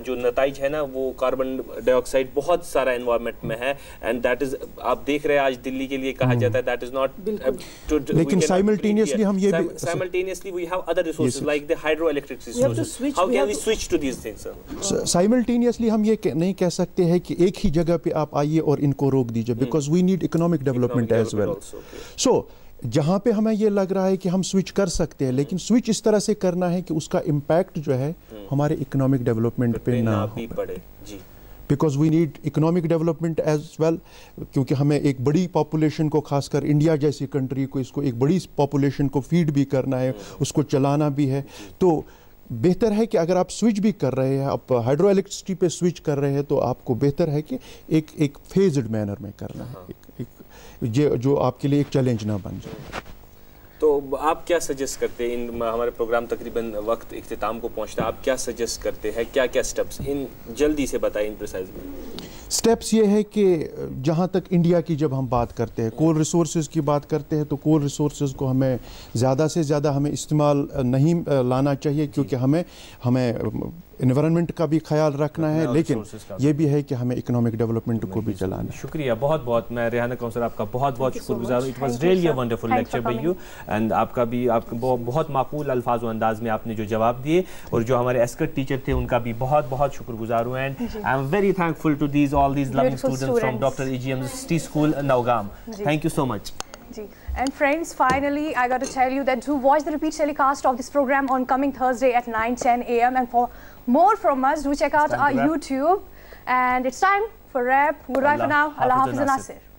Speaker 1: जो नताइज है ना वो carbon dioxide बहुत सारा environment में है एंड दैट इज़ आप देख रहे हैं आज दिल्ली के लिए कहा जाता है दैट इज़ नॉट
Speaker 17: लेकिन simultaneously हम ये भी-
Speaker 1: simultaneously we have other resources
Speaker 17: Yes.
Speaker 1: like the hydroelectric
Speaker 6: We have to
Speaker 1: resources
Speaker 6: switch-
Speaker 1: how
Speaker 6: we
Speaker 1: can we switch to these things sir?
Speaker 17: Simultaneously हम ये कह- नहीं कह सकते हैं कि एक ही जगह पे आप आइए और इनको रोक दीजिए because we need economic development as well so जहाँ पे हमें ये लग रहा है कि हम स्विच कर सकते हैं लेकिन स्विच इस तरह से करना है कि उसका इम्पैक्ट जो है हमारे इकोनॉमिक डेवलपमेंट पे ना हो।
Speaker 1: पड़े जी।
Speaker 17: Because we need economic development as well क्योंकि हमें एक बड़ी पॉपुलेशन को खासकर इंडिया जैसी कंट्री को इसको एक बड़ी पॉपुलेशन को फ़ीड भी करना है उसको चलाना भी है। तो बेहतर है कि अगर आप स्विच भी कर रहे हैं आप हाइड्रो इलेक्ट्रिसिटी पर स्विच कर रहे हैं तो आपको बेहतर है कि एक एक फेज्ड मैनर में करना है। एक, एक जे- जो आपके लिए एक चैलेंज ना बन जाए।
Speaker 1: तो आप क्या सजेस्ट करते हैं? इन हमारे प्रोग्राम तकरीबन वक्त इख्तिताम को पहुँचता है। आप क्या सजेस्ट करते हैं? क्या क्या स्टेप्स इन, जल्दी से बताएँ इन प्रिसाइज में।
Speaker 17: स्टेप्स ये है कि जहाँ तक इंडिया की जब हम बात करते हैं कोल रिसोर्स की बात करते हैं तो कोल रिसोर्स को हमें ज़्यादा से ज़्यादा हमें इस्तेमाल नहीं लाना चाहिए, क्योंकि हमें हमें इन्वायरमेंट का भी ख्याल रखना है लेकिन। ये भी है कि हमें इकोनॉमिक डेवलपमेंट को भी चलाना
Speaker 1: शुक्रिया बहुत बहुत मैं रेहाना कौंसर आपका बहुत बहुत शुक्रगुजार it
Speaker 17: was
Speaker 1: really
Speaker 17: a wonderful
Speaker 1: lecture by you and आपका भी आपके बहुत माकूल अल्फाज अंदाज में आपने जो जवाब दिए और जो हमारे एस्कर्ट टीचर थे उनका भी बहुत बहुत शुक्रगुजार हूँ। And I am very thankful to these
Speaker 2: all
Speaker 1: these loving
Speaker 2: students
Speaker 1: from. Doctor EGM city
Speaker 2: school
Speaker 1: Nowgam thank you so
Speaker 2: much And friends, finally, I got to tell you that do watch the repeat telecast of this program on coming Thursday at 9 10 a.m. And for more from us, do check out our. YouTube. And it's time for rap. Goodbye for now. Allah
Speaker 1: Hafiz and.
Speaker 2: Nasir.